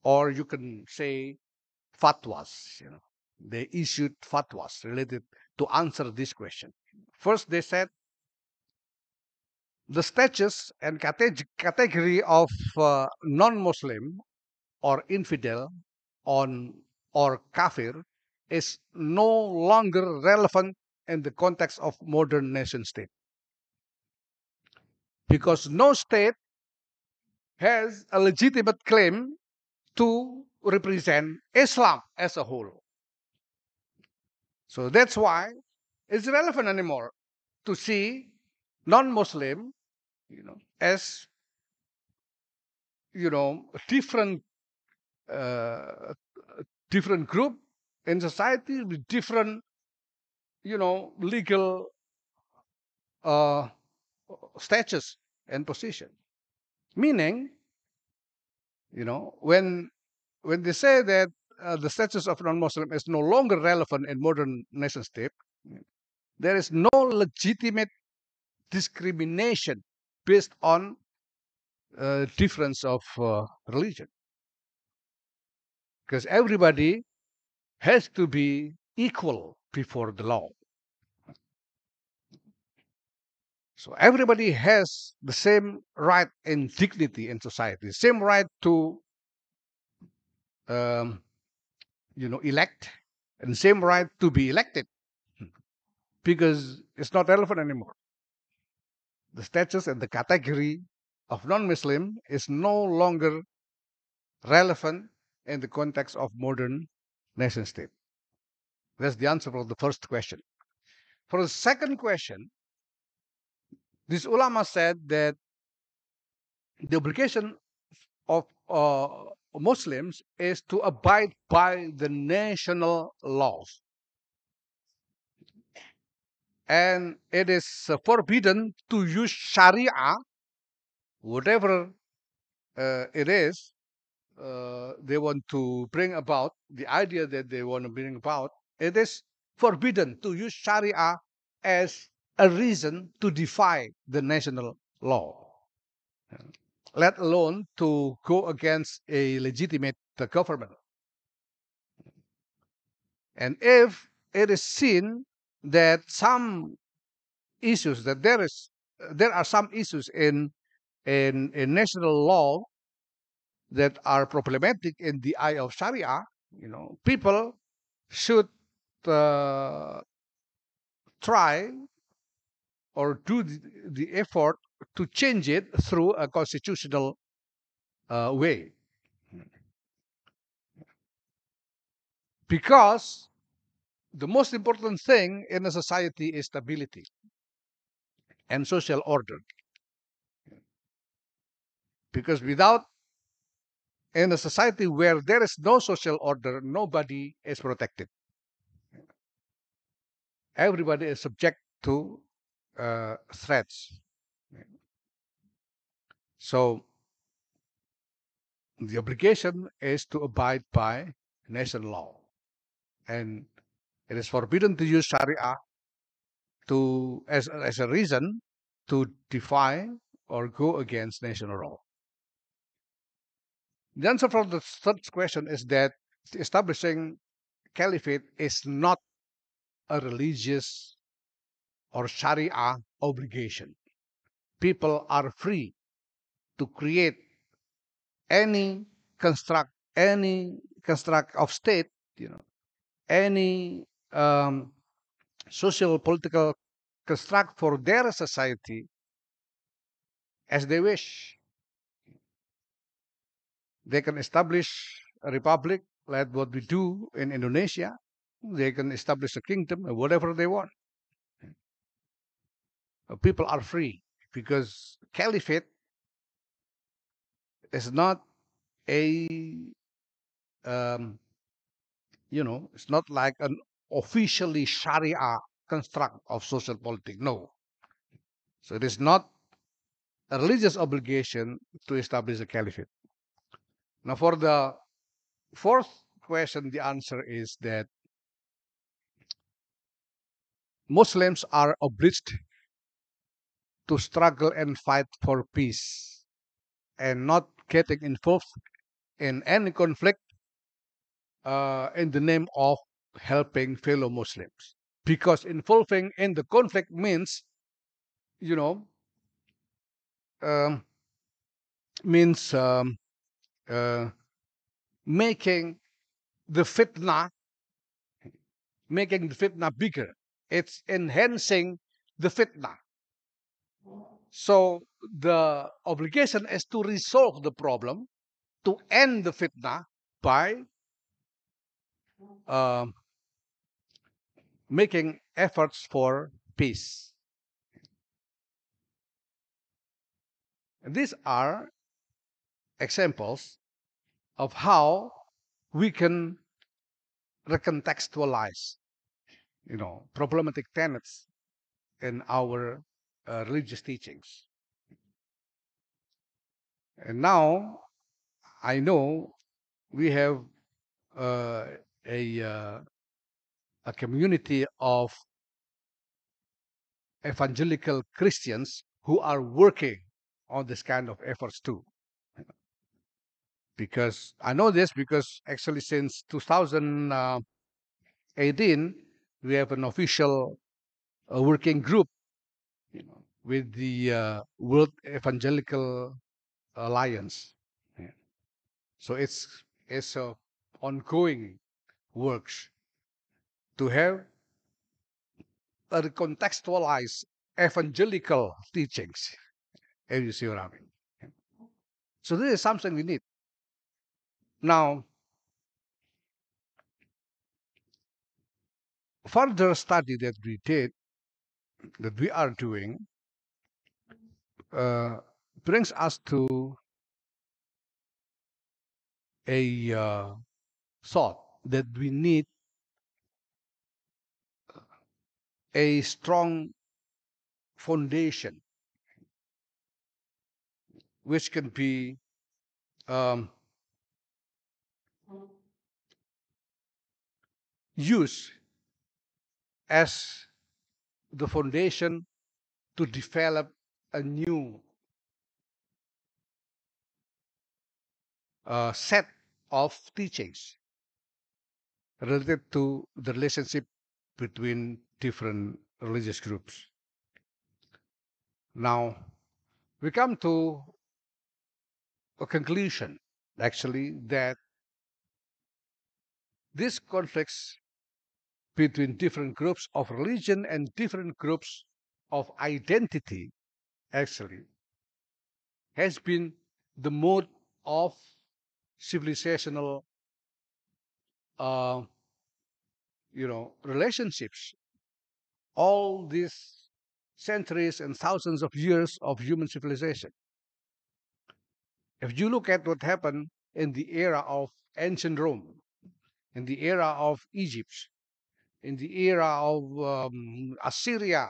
or you can say fatwas. You know, they issued fatwas related to answer this question. First, they said the status and category of uh, non-Muslim or infidel on or kafir is no longer relevant in the context of modern nation state because no state has a legitimate claim to represent Islam as a whole. So that's why it's relevant anymore to see non-Muslim, you know, as you know, different uh, different group in society with different, you know, legal uh, status and position. Meaning, you know, when when they say that uh, the status of non-Muslim is no longer relevant in modern nation state, there is no legitimate discrimination based on uh, difference of uh, religion. Because everybody has to be equal before the law. So everybody has the same right and dignity in society, same right to, um, you know, elect, and same right to be elected, because it's not relevant anymore. the status and the category of non-Muslim is no longer relevant in the context of modern nation state. That's the answer for the first question. For the second question, this ulama said that the obligation of uh, Muslims is to abide by the national laws. And it is forbidden to use Sharia, whatever uh, it is, uh, they want to bring about, the idea that they want to bring about, it is forbidden to use Sharia as a reason to defy the national law, let alone to go against a legitimate government. And if it is seen that some issues that there is there are some issues in in, in national law that are problematic in the eye of Sharia, you know, people should uh, try or do the, the, effort to change it through a constitutional uh, way. Because the most important thing in a society is stability and social order. Because without in a society where there is no social order, nobody is protected. Everybody is subject to uh, threats. So the obligation is to abide by national law. And it is forbidden to use Sharia to as, as a reason to defy or go against national law. The answer for the third question is that establishing caliphate is not a religious or Sharia obligation. People are free to create any construct any construct of state, you know, any um, social political construct for their society as they wish. They can establish a republic like what we do in Indonesia. They can establish a kingdom whatever they want. People are free because caliphate is not a um, you know it's not like an officially sharia construct of social politics no so it is not a religious obligation to establish a caliphate now, for the fourth question, the answer is that Muslims are obliged to struggle and fight for peace and not getting involved in any conflict uh, in the name of helping fellow Muslims. Because involving in the conflict means, you know, um, means um, uh, making the fitna, making the fitna bigger. It's enhancing the fitna. So the obligation is to resolve the problem, to end the fitna by uh, making efforts for peace. These are examples of how we can recontextualize, you know, problematic tenets in our uh, religious teachings. And now I know we have uh, a uh, a community of evangelical Christians who are working on this kind of efforts too because I know this because actually since 2018 we have an official uh, working group you know, with the uh, World Evangelical Alliance. Yeah. So it's it's a ongoing works to have a contextualized evangelical teachings. If you see what I mean. So this is something we need. Now, further study that we did, that we are doing, uh, brings us to a uh, thought that we need a strong foundation which can be um, used as the foundation to develop a new uh, set of teachings related to the relationship between different religious groups. Now, we come to a conclusion, actually, that these conflicts between different groups of religion and different groups of identity actually has been the mode of civilizational uh, you know relationships. All these centuries and thousands of years of human civilization. If you look at what happened in the era of ancient rome in the era of egypt in the era of um, assyria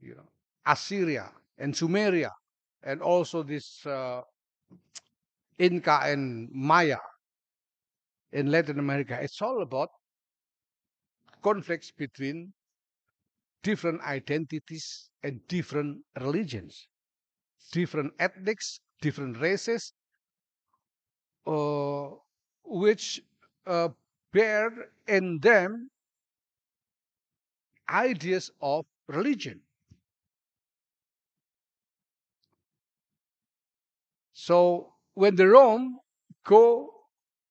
you know assyria and sumeria and also this uh, inca and maya in Latin America. It's all about conflicts between different identities and different religions, different ethnics, different races, uh, which uh, bear in them ideas of religion. So when the Rome go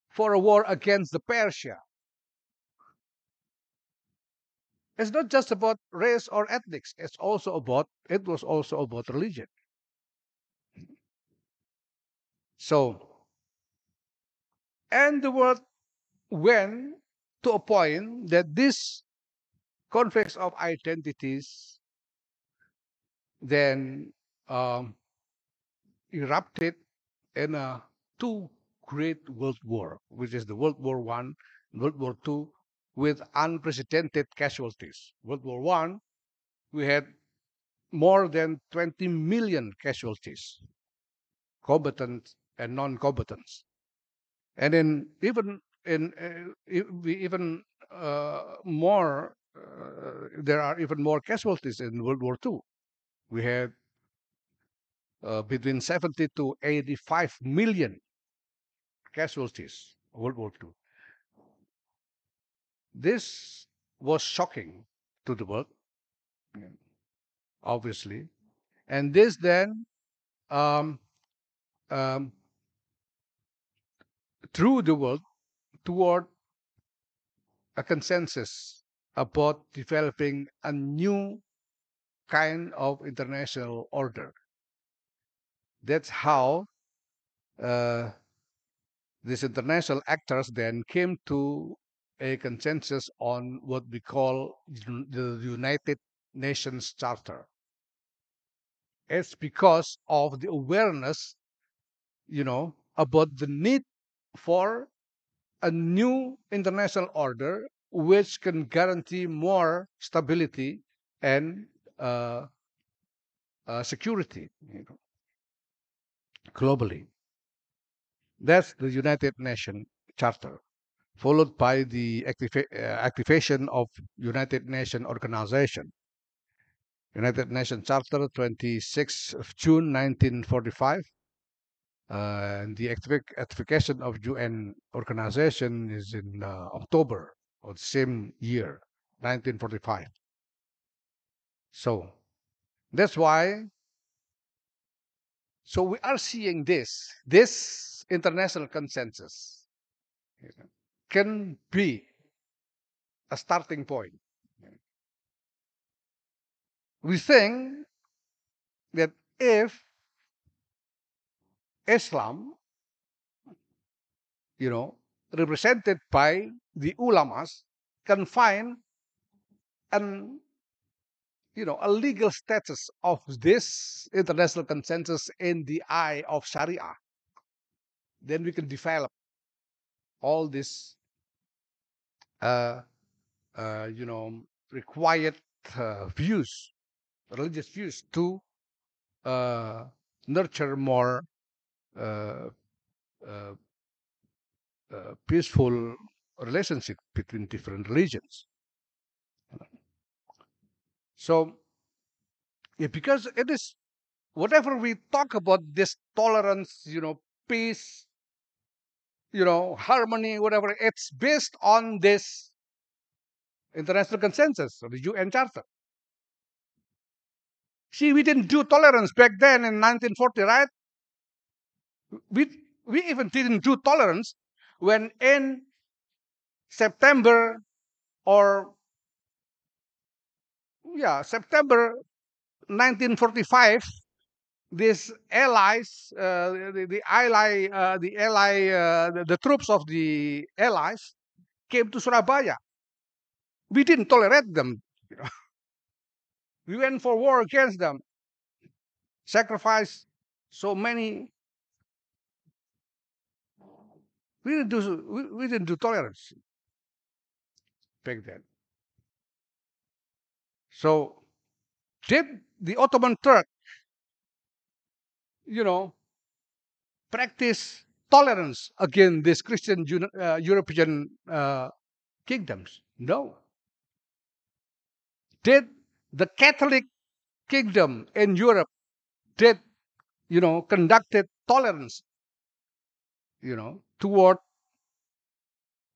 for a war against the Persia. It's not just about race or ethnics. It's also about it was also about religion. So, and the world went to a point that this conflicts of identities then um, erupted in a two great world war, which is the World War One, World War Two, with unprecedented casualties. World War One, we had more than 20 million casualties, combatants and non-combatants, and in even in uh, even uh, more, there are even more casualties in World War Two. We had uh, between 70 to 85 million casualties World War II. This was shocking to the world, obviously, and this then um, um, drew the world toward a consensus about developing a new kind of international order. That's how uh, these international actors then came to a consensus on what we call the United Nations Charter. It's because of the awareness, you know, about the need for a new international order which can guarantee more stability and uh, uh, security you know, globally. That's the United Nations Charter, followed by the activa uh, activation of United Nations Organization. United Nations Charter, 26 of June 1945. Uh, and the activation of UN organization is in uh, October of the same year, 1945. So that's why. So we are seeing this. This international consensus can be a starting point we think that if Islam, you know, represented by the ulamas, can find an you know a legal status of this international consensus in the eye of Sharia, then we can develop all this uh, uh, you know required uh, views, religious views to uh, nurture more uh, uh, peaceful relationship between different religions. So, yeah, because it is whatever we talk about this tolerance, you know, peace, you know, harmony, whatever, it's based on this international consensus of the UN Charter. See, we didn't do tolerance back then in 1940, right? We we even didn't do tolerance when in September or yeah, September 1945, these allies, uh, the, the ally, uh, the ally, uh, the, the troops of the allies came to Surabaya. We didn't tolerate them. You know. We went for war against them, sacrificed so many. We didn't do we, we didn't do tolerance back then. So, did the Ottoman Turk, you know, practice tolerance against these Christian uh, European uh, kingdoms? No. Did the Catholic kingdom in Europe did, you know, conducted tolerance, you know, toward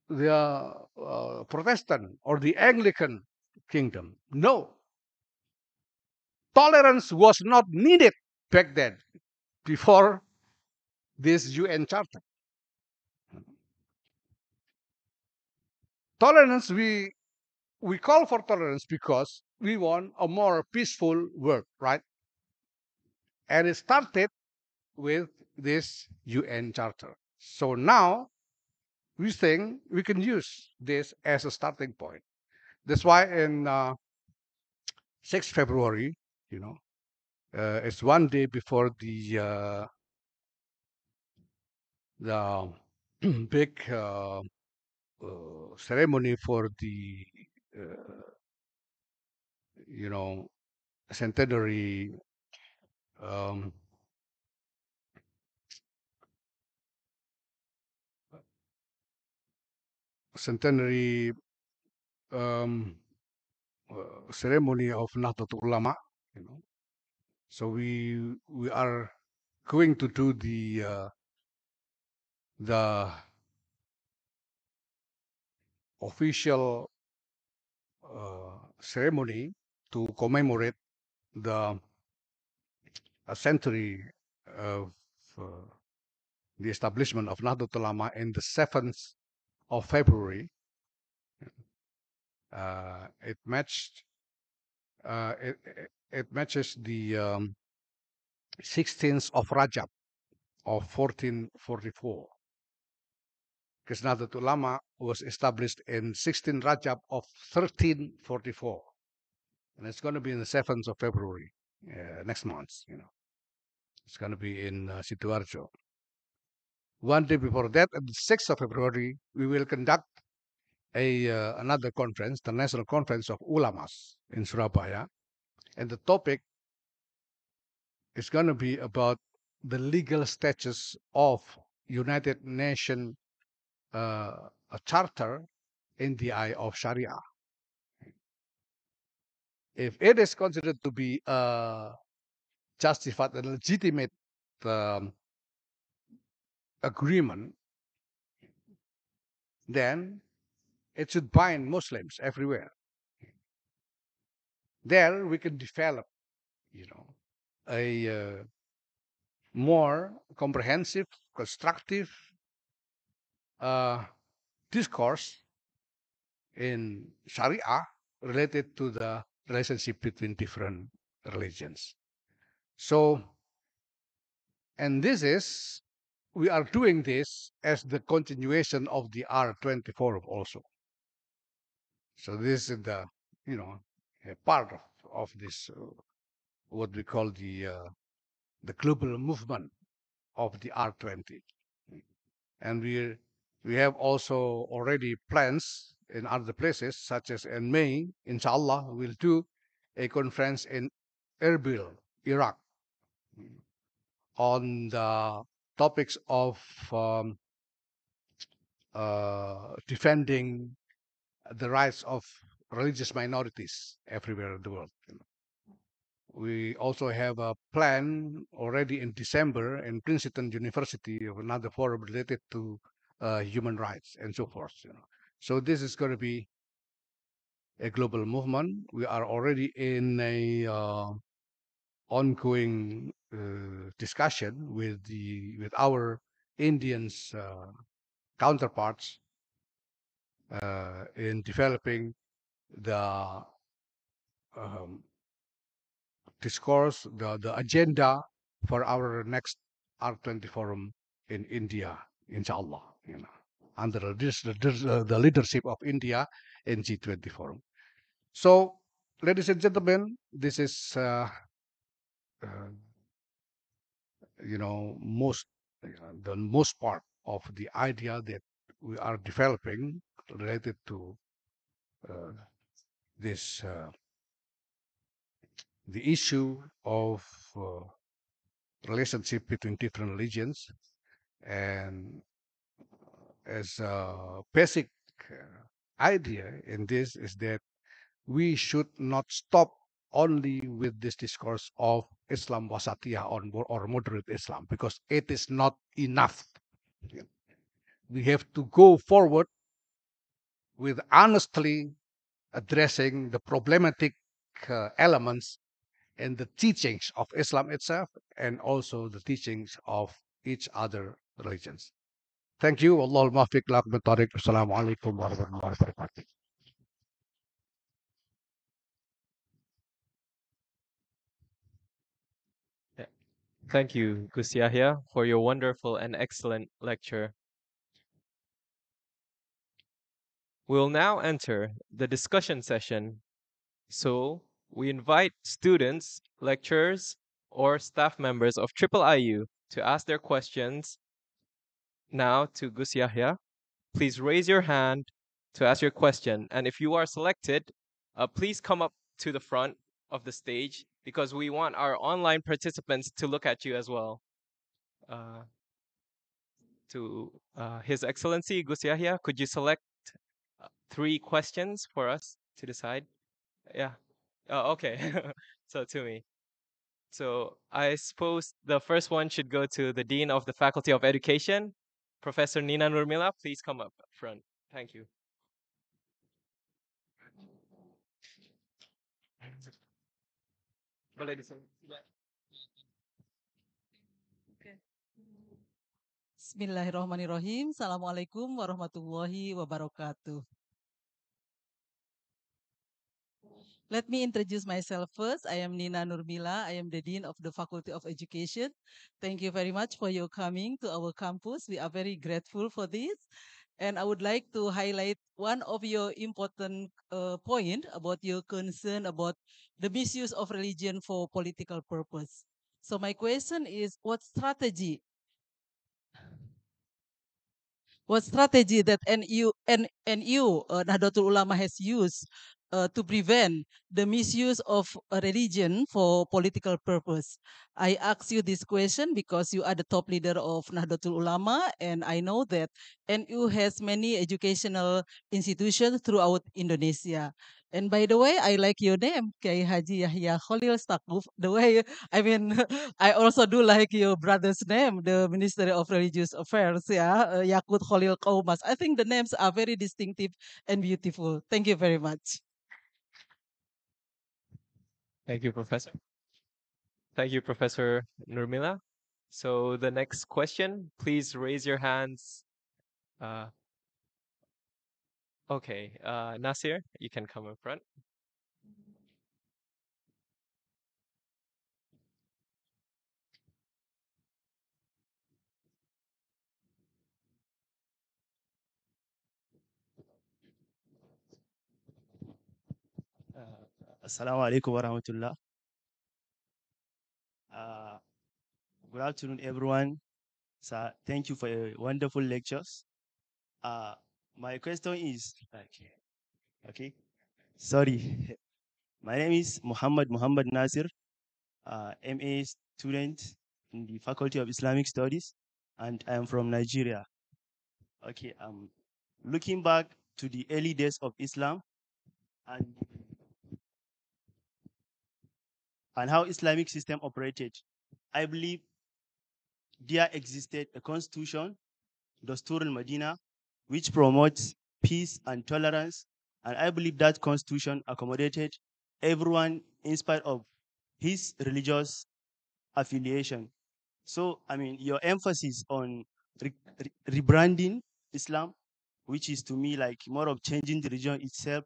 the uh, Protestant or the Anglican kingdom? No. Tolerance was not needed back then before this UN Charter. Tolerance, we we call for tolerance because we want a more peaceful world, right? And it started with this UN Charter. So now we think we can use this as a starting point. That's why in uh, 6 February, you know, uh, it's one day before the uh, the big uh, uh, ceremony for the uh, you know centenary um, centenary um, uh, ceremony of Nahdlatul Ulama, you know. So we we are going to do the uh, the official uh, ceremony to commemorate the a century of uh, the establishment of Nahdlatul Ulama in the 7th of February. Uh, it matched uh, it, it- matches the um, 16th of Rajab of 1444. Because Nahdlatul Ulama was established in 16 Rajab of 1344. And it's going to be in the 7th of February uh, next month, you know. It's going to be in uh, Sidoarjo. One day before that, on the 6th of February, we will conduct a uh, another conference, the National Conference of Ulamas in Surabaya. And the topic is going to be about the legal status of United Nations uh, charter in the eye of Sharia. If it is considered to be a justified and legitimate um, agreement, then it should bind Muslims everywhere. There we can develop, you know, a uh, more comprehensive, constructive uh, discourse in Sharia related to the relationship between different religions. So, and this is, we are doing this as the continuation of the R24 also. So this is the, you know, part of, of this, uh, what we call the, uh, the global movement of the R20. And we, we have also already plans in other places, such as in May, inshallah, we'll do a conference in Erbil, Iraq, on the topics of um, uh, defending the rights of religious minorities everywhere in the world. you know. We also have a plan already in December in Princeton University of another forum related to uh, human rights and so forth. You know. So this is going to be a global movement. We are already in a uh, ongoing discussion with the with our Indians uh, counterparts uh, in developing the um, discourse, the, the agenda for our next R20 forum in India, inshallah, you know, under the, uh, the leadership of India in G20 forum. So, ladies and gentlemen, this is, uh, uh, you know, most uh, the most part of the idea that we are developing related to uh, this uh, the issue of uh, relationship between different religions and as a basic uh, idea in this is that we should not stop only with this discourse of Islam wasatiyah or, or moderate Islam because it is not enough. We have to go forward with honestly addressing the problematic uh, elements in the teachings of Islam itself and also the teachings of each other religions. Thank you. Allah mafiq lakum tariq. Assalamu alaikum warahmatullahi wabarakatuh. Thank you, Gus for your wonderful and excellent lecture. We'll now enter the discussion session. So, we invite students, lecturers, or staff members of Triple IU to ask their questions now to Gus. Please raise your hand to ask your question. And if you are selected, uh, please come up to the front of the stage because we want our online participants to look at you as well. Uh, to uh, His Excellency Gus Yahya, could you select uh, three questions for us to decide? Yeah. Oh, okay. so to me. So I suppose the first one should go to the Dean of the Faculty of Education, Professor Nina Nurmila. Please come up front. Thank you. Boleh disem- Bismillahirrahmanirrahim. Assalamualaikum warahmatullahi wabarakatuh. Let me introduce myself first. I am Nina Nurmila. I am the Dean of the Faculty of Education. Thank you very much for your coming to our campus. We are very grateful for this. And I would like to highlight one of your important uh, point about your concern about the misuse of religion for political purpose. So my question is, what strategy what strategy that NU, N, NU uh, Nahdlatul Ulama has used uh, to prevent the misuse of religion for political purpose? I ask you this question because you are the top leader of Nahdlatul Ulama, and I know that NU has many educational institutions throughout Indonesia. And by the way, I like your name, Kiai Haji Yahya Cholil Staquf. The way, I mean, I also do like your brother's name, the Ministry of Religious Affairs, yeah, uh, Yaqut Cholil Qoumas. I think the names are very distinctive and beautiful. Thank you very much. Thank you, Professor. Thank you, Professor Nurmila. So the next question, please raise your hands. Uh, okay, uh, Nasir, you can come in front. Assalamu alaikum wa rahmatullah. Uh, good afternoon, everyone. So thank you for your wonderful lectures. Uh, my question is, okay, okay, sorry. My name is Muhammad Muhammad Nasir, uh, MA student in the Faculty of Islamic Studies, and I am from Nigeria. Okay, um, looking back to the early days of Islam and and how Islamic system operated, I believe there existed a constitution, Dastur al-Madina, which promotes peace and tolerance. And I believe that constitution accommodated everyone in spite of his religious affiliation. So, I mean, your emphasis on re- re- rebranding Islam, which is to me like more of changing the religion itself,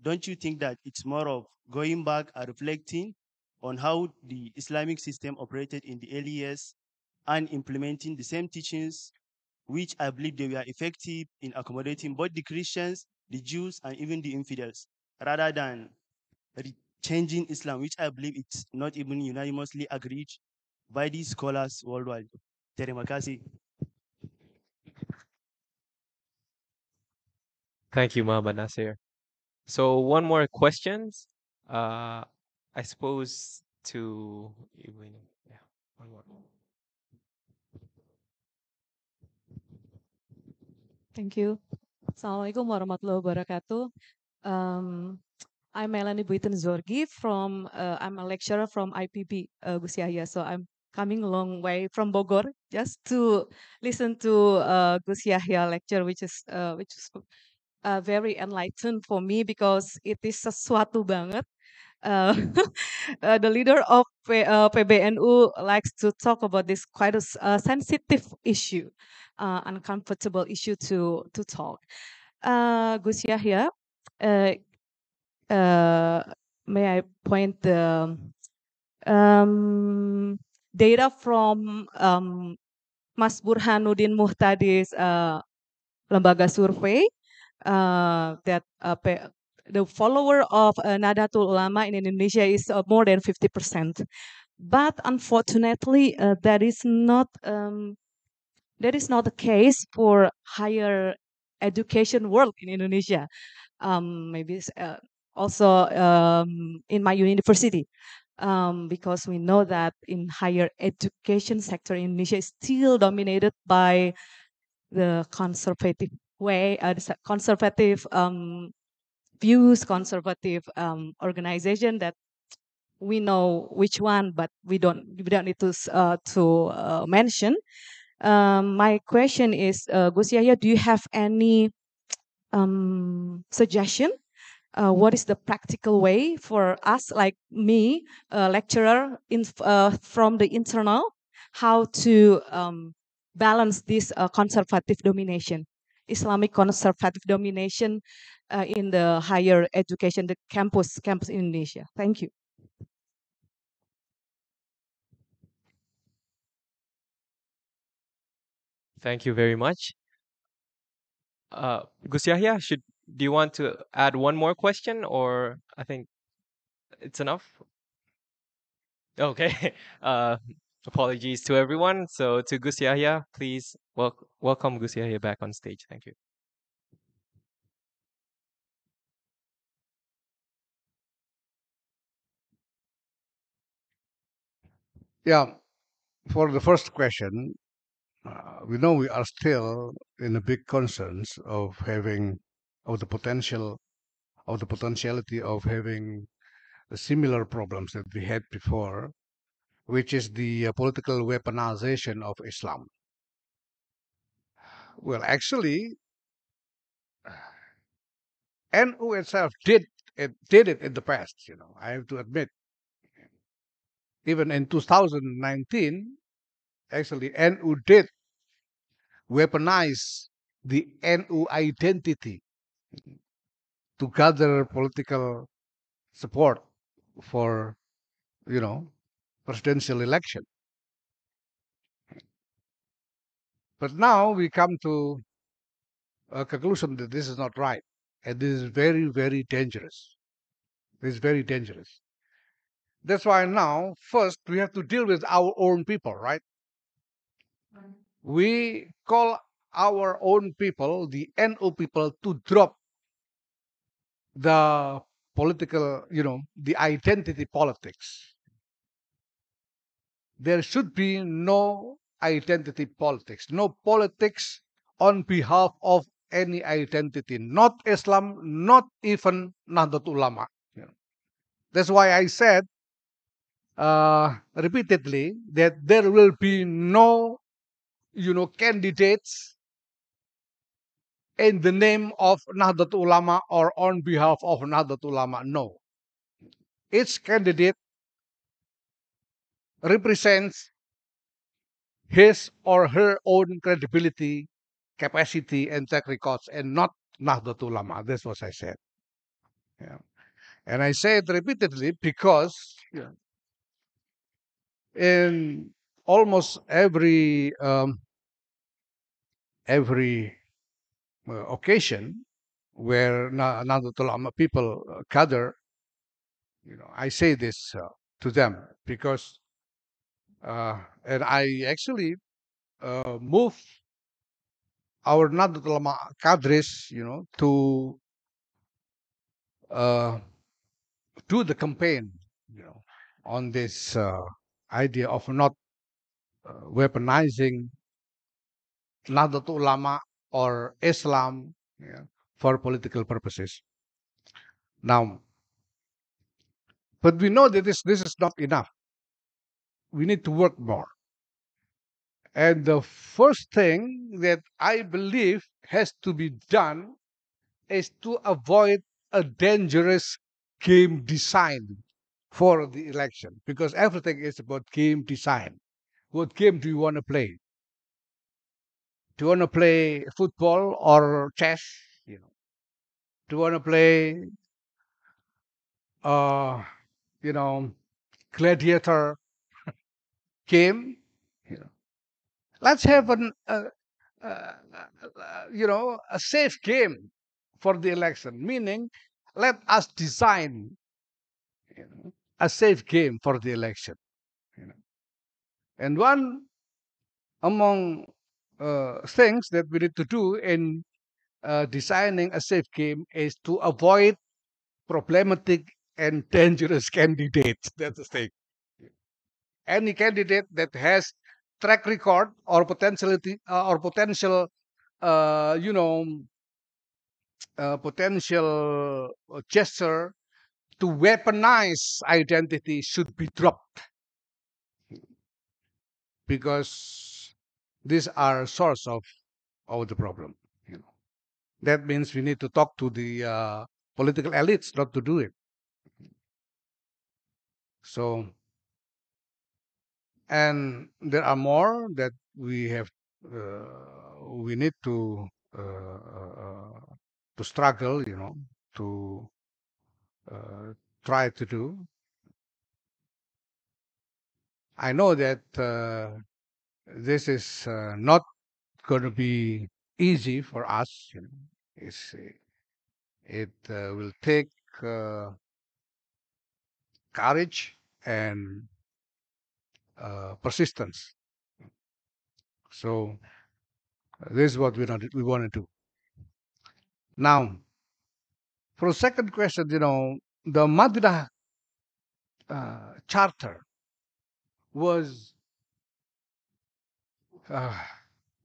don't you think that it's more of going back and reflecting on how the Islamic system operated in the early years and implementing the same teachings, which I believe they were effective in accommodating both the Christians, the Jews, and even the infidels, rather than changing Islam, which I believe it's not even unanimously agreed by these scholars worldwide. Terima kasih. Thank you, Muhammad Nasir. So one more questions. Uh, I suppose to ini. Yeah, one more. Thank you. Assalamualaikum warahmatullahi wabarakatuh. Um, I'm Melanie Buitenzorgy from, uh, I'm a lecturer from IPB uh, Gus Yahya. So I'm coming a long way from Bogor just to listen to uh, Gus Yahya lecture, which is uh, which is uh, very enlightened for me because it is sesuatu banget. Uh, uh, the leader of P- uh, PBNU likes to talk about this quite a, uh, sensitive issue, uh, uncomfortable issue to to talk. Uh, Gus Yahya, uh, may I point the um, data from um, Mas Burhanuddin Muhtadi's uh, lembaga survey uh, that the follower of uh, Nahdlatul Ulama in Indonesia is uh, more than 50%. But unfortunately, uh, that is not um, that is not the case for higher education world in Indonesia. Um, maybe uh, also um, in my university, um, because we know that in higher education sector in Indonesia is still dominated by the conservative way, uh, conservative um, views, conservative um, organization that we know which one, but we don't we don't need to uh, to uh, mention. Um, my question is, uh, Gus Yahya, do you have any um, suggestion? Uh, what is the practical way for us, like me, a lecturer in, uh, from the internal, how to um, balance this uh, conservative domination, Islamic conservative domination uh, in the higher education, the campus, campus in Indonesia? Thank you. Thank you very much. Uh, Gus Yahya, should do you want to add one more question, or I think it's enough? Okay. Uh, apologies to everyone. So to Gus Yahya, please wel- welcome Gus Yahya back on stage. Thank you. Yeah, for the first question, uh, we know we are still in a big concerns of having of the potential of the potentiality of having similar problems that we had before, which is the uh, political weaponization of Islam. Well, actually, NU itself did it did it in the past. You know, I have to admit. Even in 2019, actually, NU did weaponize the NU identity to gather political support for, you know, presidential election. But now we come to a conclusion that this is not right, and this is very, very dangerous. This is very dangerous. That's why now, first, we have to deal with our own people, right? We call our own people, the NU people, to drop the political, you know, the identity politics. There should be no identity politics, no politics on behalf of any identity, not Islam, not even Nahdlatul Ulama. you know. That's why I said uh, repeatedly that there will be no, you know, candidates in the name of Nahdlatul Ulama or on behalf of Nahdlatul Ulama. No. Each candidate represents his or her own credibility, capacity, and track records, and not Nahdlatul Ulama. That's what I said. Yeah. And I say it repeatedly because yeah, in almost every um, every uh, occasion where Na- Nahdlatul Ulama people uh, gather, you know, I say this uh, to them because, and I actually uh, move our Nahdlatul Ulama cadres, you know, to uh, do the campaign, you know, on this uh, idea of not uh, weaponizing Nahdlatul Ulama or Islam yeah, for political purposes. Now, but we know that this, this is not enough. We need to work more. And the first thing that I believe has to be done is to avoid a dangerous game design for the election because everything is about game design. What game do you want to play? Do you want to play football or chess? You know, do you want to play, uh, you know, gladiator game? You know, let's have an, uh, uh, uh, you know, a safe game for the election. Meaning, let us design you know, a safe game for the election. You know. And one among uh, things that we need to do in uh, designing a safe game is to avoid problematic and dangerous candidates. That's the thing. Any candidate that has track record or potentiality uh, or potential, uh, you know, uh, potential uh, gesture to weaponize identity should be dropped. Because these are source of of the problem you know. That means we need to talk to the uh, political elites not to do it. So and there are more that we have uh, we need to uh, uh, to struggle you know to try to do. I know that uh, this is uh, not going to be easy for us you know. It's it uh, will take courage and uh, persistence. So this is what we not, we want to do. Now for the second question you know the madinah uh, charter was uh,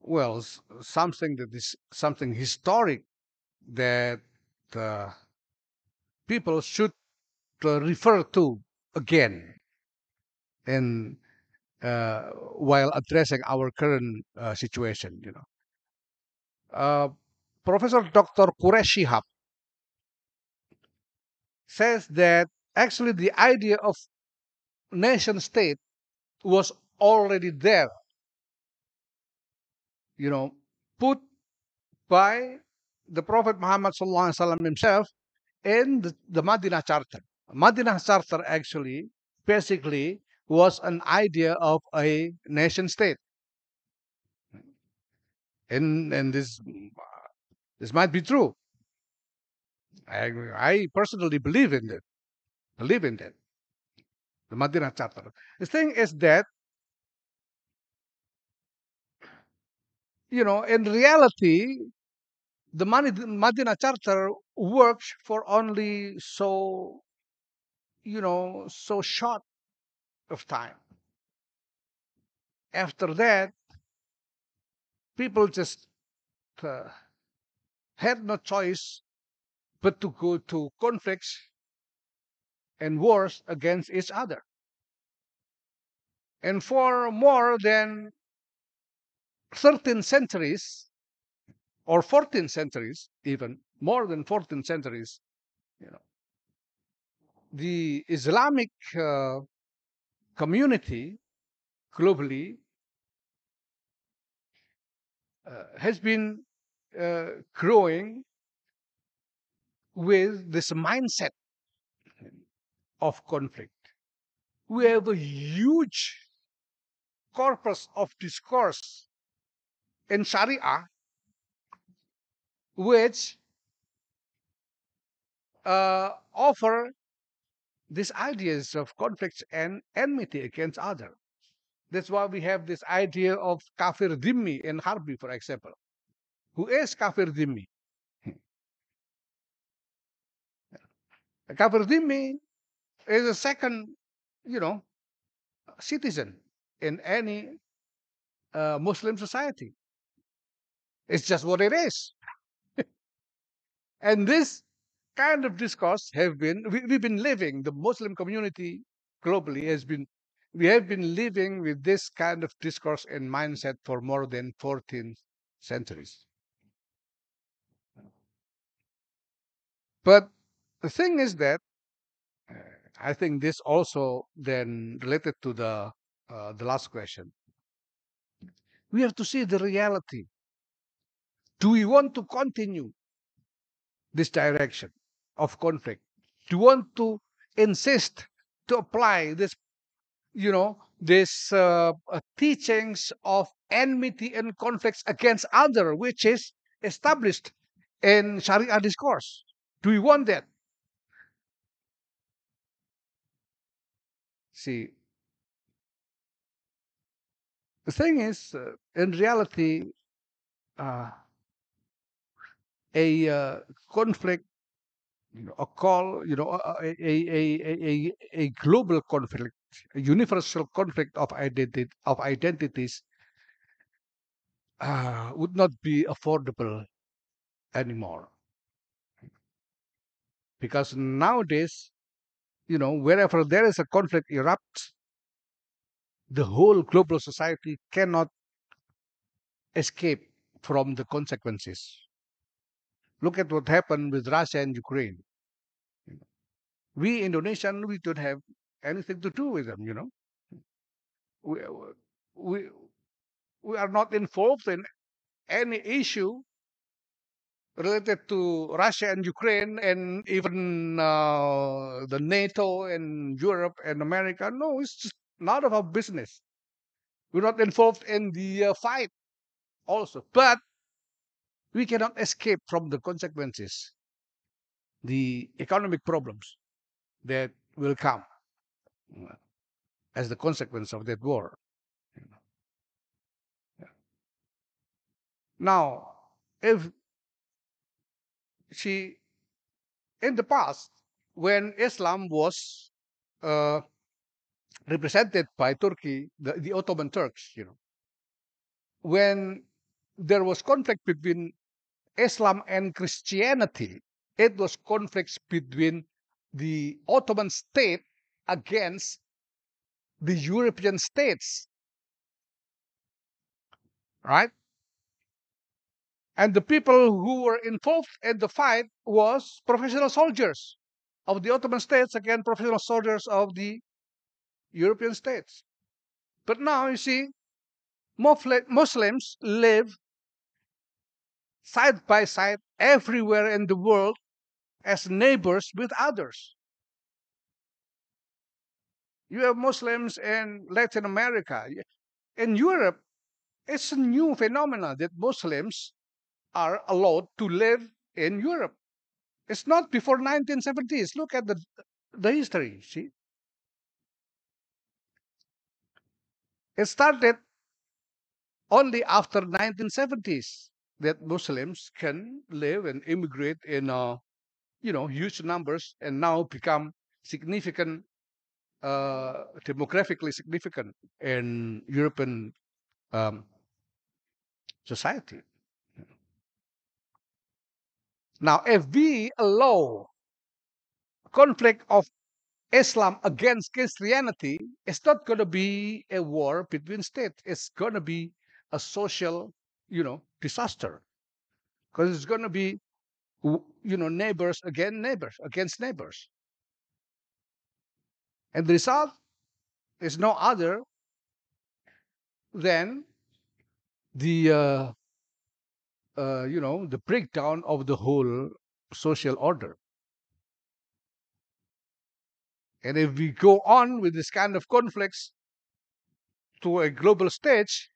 well something that is something historic that uh, people should uh, refer to again. In uh, while addressing our current uh, situation you know. Uh, professor dr Quraish says that actually the idea of nation state was already there you know put by the prophet muhammad himself in the, the madinah charter. Madinah charter actually basically was an idea of a nation state and and this this might be true i i personally believe in it believe in that. The Madinah Charter. The thing is that, you know, in reality, the Madinah Charter works for only so, you know, so short of time. After that, people just uh, had no choice but to go to conflicts and wars against each other. And for more than 13 centuries, or 14 centuries, even more than 14 centuries, you know, the Islamic uh, community globally uh, has been uh, growing with this mindset of conflict. We have a huge corpus of discourse in Sharia which uh, offer these ideas of conflicts and enmity against other. That's why we have this idea of kafir dhimmi in Harbi, for example. Who is kafir dhimmi? Kafir dhimmi is a second, you know, citizen in any uh, Muslim society. It's just what it is. and this kind of discourse have been we, we've been living the muslim community globally has been we have been living with this kind of discourse and mindset for more than 14 centuries. But the thing is that uh, i think this also then related to the uh, the last question. We have to see the reality. Do we want to continue this direction of conflict. Do you want to insist to apply this you know this uh, uh, teachings of enmity and conflicts against other which is established in sharia discourse. Do we want that? See the thing is uh, in reality uh, a uh, conflict you know, a call, you know, a, a, a, a, a global conflict, a universal conflict of identity of identities uh, would not be affordable anymore. Because nowadays, you know, wherever there is a conflict erupts, the whole global society cannot escape from the consequences. Look at what happened with Russia and Ukraine. We Indonesian, we don't have anything to do with them. You know, we we we are not involved in any issue related to Russia and Ukraine and even uh, the NATO and Europe and America. No, it's just none of our business. We're not involved in the uh, fight also, but we cannot escape from the consequences, the economic problems that will come as the consequence of that war. Now, if she, in the past, when Islam was uh, represented by Turkey, the, the Ottoman Turks, you know, when there was conflict between Islam and Christianity, it was conflicts between the Ottoman state against the European states. Right? And the people who were involved in the fight was professional soldiers of the Ottoman states against professional soldiers of the European states. But now you see, Muslims live side by side everywhere in the world as neighbors with others. You have Muslims in Latin America. In Europe, it's a new phenomenon that Muslims are allowed to live in Europe. It's not before 1970s. Look at the the history, see? It started only after 1970s that Muslims can live and immigrate in, uh, you know, huge numbers and now become significant, uh, demographically significant in European um, society. Now, if we allow conflict of Islam against Christianity, it's not going to be a war between states. It's going to be a social, you know, disaster because it's going to be, you know, neighbors against neighbors against neighbors, and the result is no other than the, uh, uh, you know, the breakdown of the whole social order. And if we go on with this kind of conflicts to a global stage,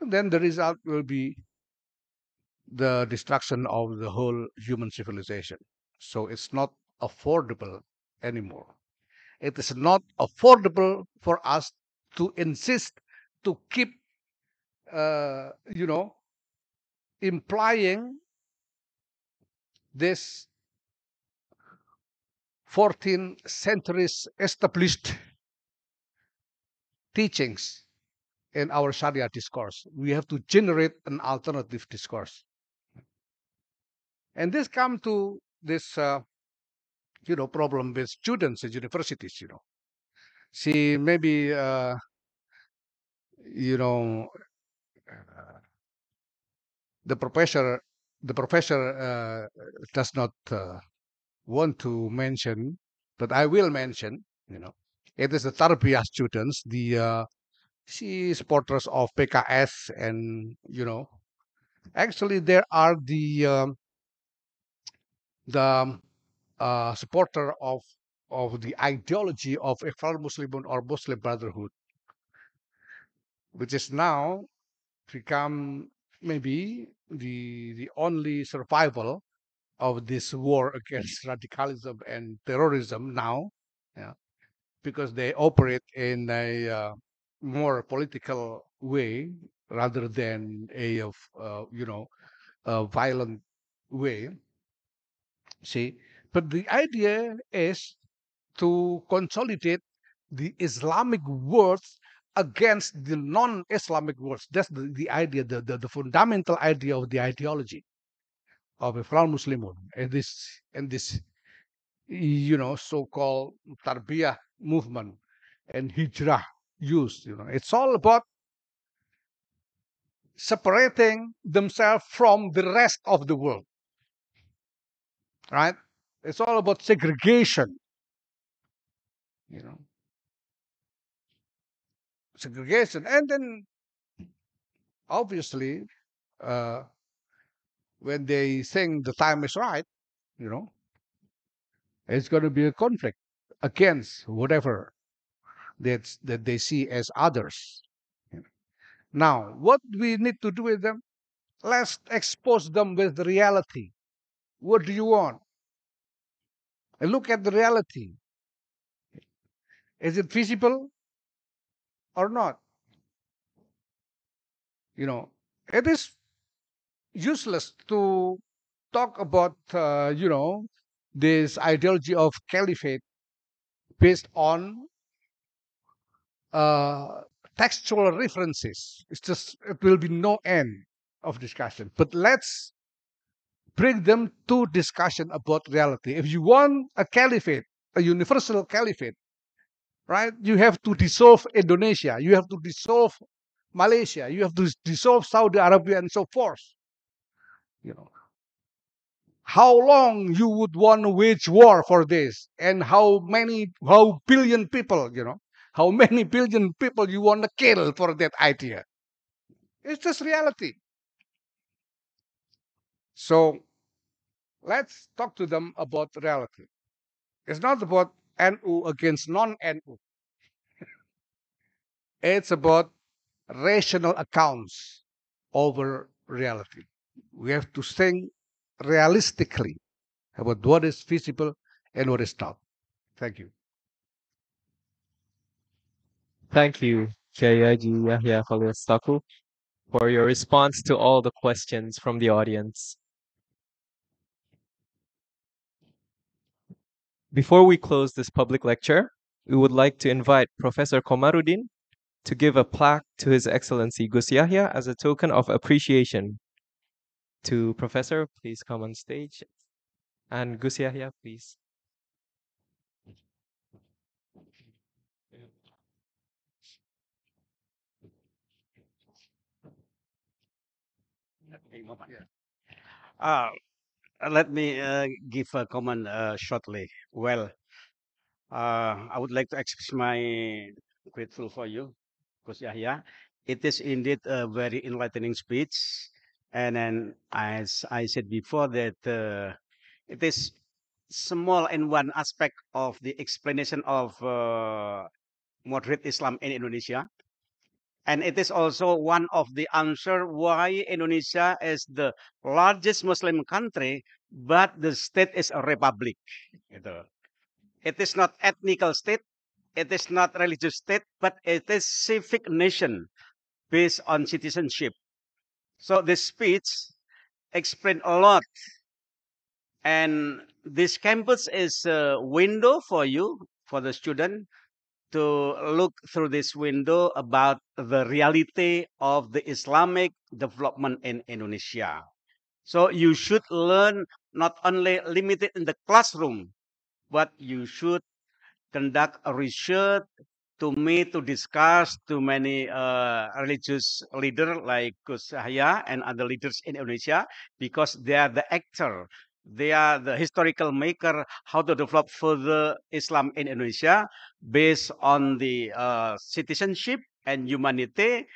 then the result will be the destruction of the whole human civilization. So it's not affordable anymore. It is not affordable for us to insist to keep, uh, you know, implying this 14 centuries established teachings in our Sharia discourse. We have to generate an alternative discourse. And this comes to this, uh, you know, problem with students at universities, you know. See, maybe, uh, you know, uh, the professor, the professor uh, does not uh, want to mention, but I will mention, you know, it is the Tarbiyah students, the she supporters of PKS, and you know, actually there are the um, the uh, supporter of of the ideology of Ikhwan Muslimun or Muslim Brotherhood, which is now become maybe the the only survival of this war against radicalism and terrorism now, yeah, because they operate in a uh, more political way rather than a of uh, you know a violent way. See, but the idea is to consolidate the Islamic words against the non-Islamic words. That's the, the idea, the, the, the fundamental idea of the ideology of Ikhwan Muslimun and this and this you know so-called tarbiyah movement and hijrah use you know. It's all about separating themselves from the rest of the world right? It's all about segregation you know. Segregation. And then obviously uh, when they think the time is right you know it's going to be a conflict against whatever that that they see as others. Now what we need to do with them? Let's expose them with the reality. What do you want? And look at the reality. Is it feasible or not? You know it is useless to talk about uh, you know this ideology of caliphate based on uh, textual references. It's just it will be no end of discussion. But let's bring them to discussion about reality. If you want a caliphate a universal caliphate right you have to dissolve indonesia you have to dissolve malaysia you have to dissolve saudi arabia and so forth. You know how long you would want to wage war for this and how many how billion people you know how many billion people you want to kill for that idea? It's just reality. So let's talk to them about reality. It's not about NU against non-NU it's about rational accounts over reality. We have to think realistically about what is feasible and what is not. Thank you. Thank you, Kiai Yahya for your response to all the questions from the audience. Before we close this public lecture, we would like to invite Professor Komaruddin to give a plaque to His Excellency Gus Yahya as a token of appreciation. To Professor, please come on stage. And Gus Yahya, please. Uh, let me uh, give a comment uh, shortly. Well, uh, I would like to express my grateful for you, Gus Yahya. It is indeed a very enlightening speech. And then, as I said before, that uh, it is small in one aspect of the explanation of uh, moderate Islam in Indonesia. And it is also one of the answer why Indonesia is the largest Muslim country, but the state is a republic. Gitu. It is not ethnical state, it is not religious state, but it is civic nation based on citizenship. So this speech explained a lot. And this campus is a window for you, for the student, to look through this window about the reality of the Islamic development in Indonesia. So you should learn not only limited in the classroom, but you should conduct a research to meet, to discuss to many uh, religious leaders like Gus Yahya and other leaders in Indonesia because they are the actor they are the historical maker how to develop further Islam in Indonesia based on the uh, citizenship and humanity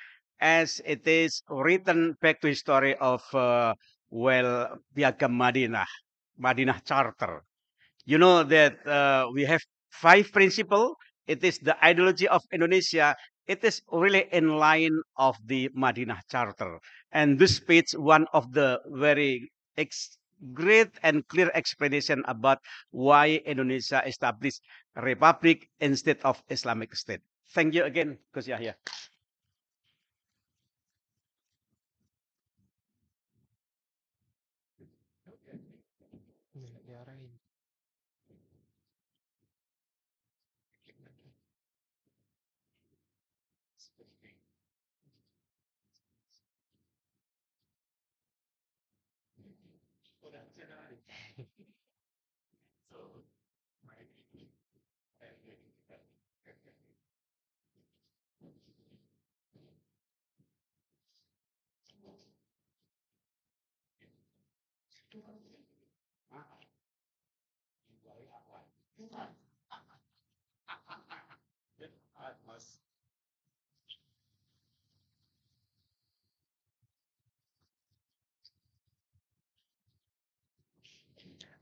as it is written back to history of uh, well Piagam Madinah, Madinah Charter. You know that uh, we have five principle. It is the ideology of Indonesia. It is really in line of the Madinah Charter. And this page one of the very ex great and clear explanation about why Indonesia established republic instead of Islamic State. Thank you again, Gus Yahya.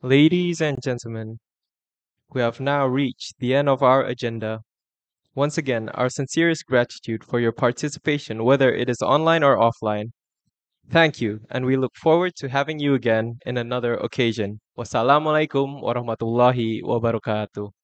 Ladies and gentlemen, we have now reached the end of our agenda. Once again, our sincerest gratitude for your participation, whether it is online or offline. Thank you, and we look forward to having you again in another occasion. Wassalamualaikum warahmatullahi wabarakatuh.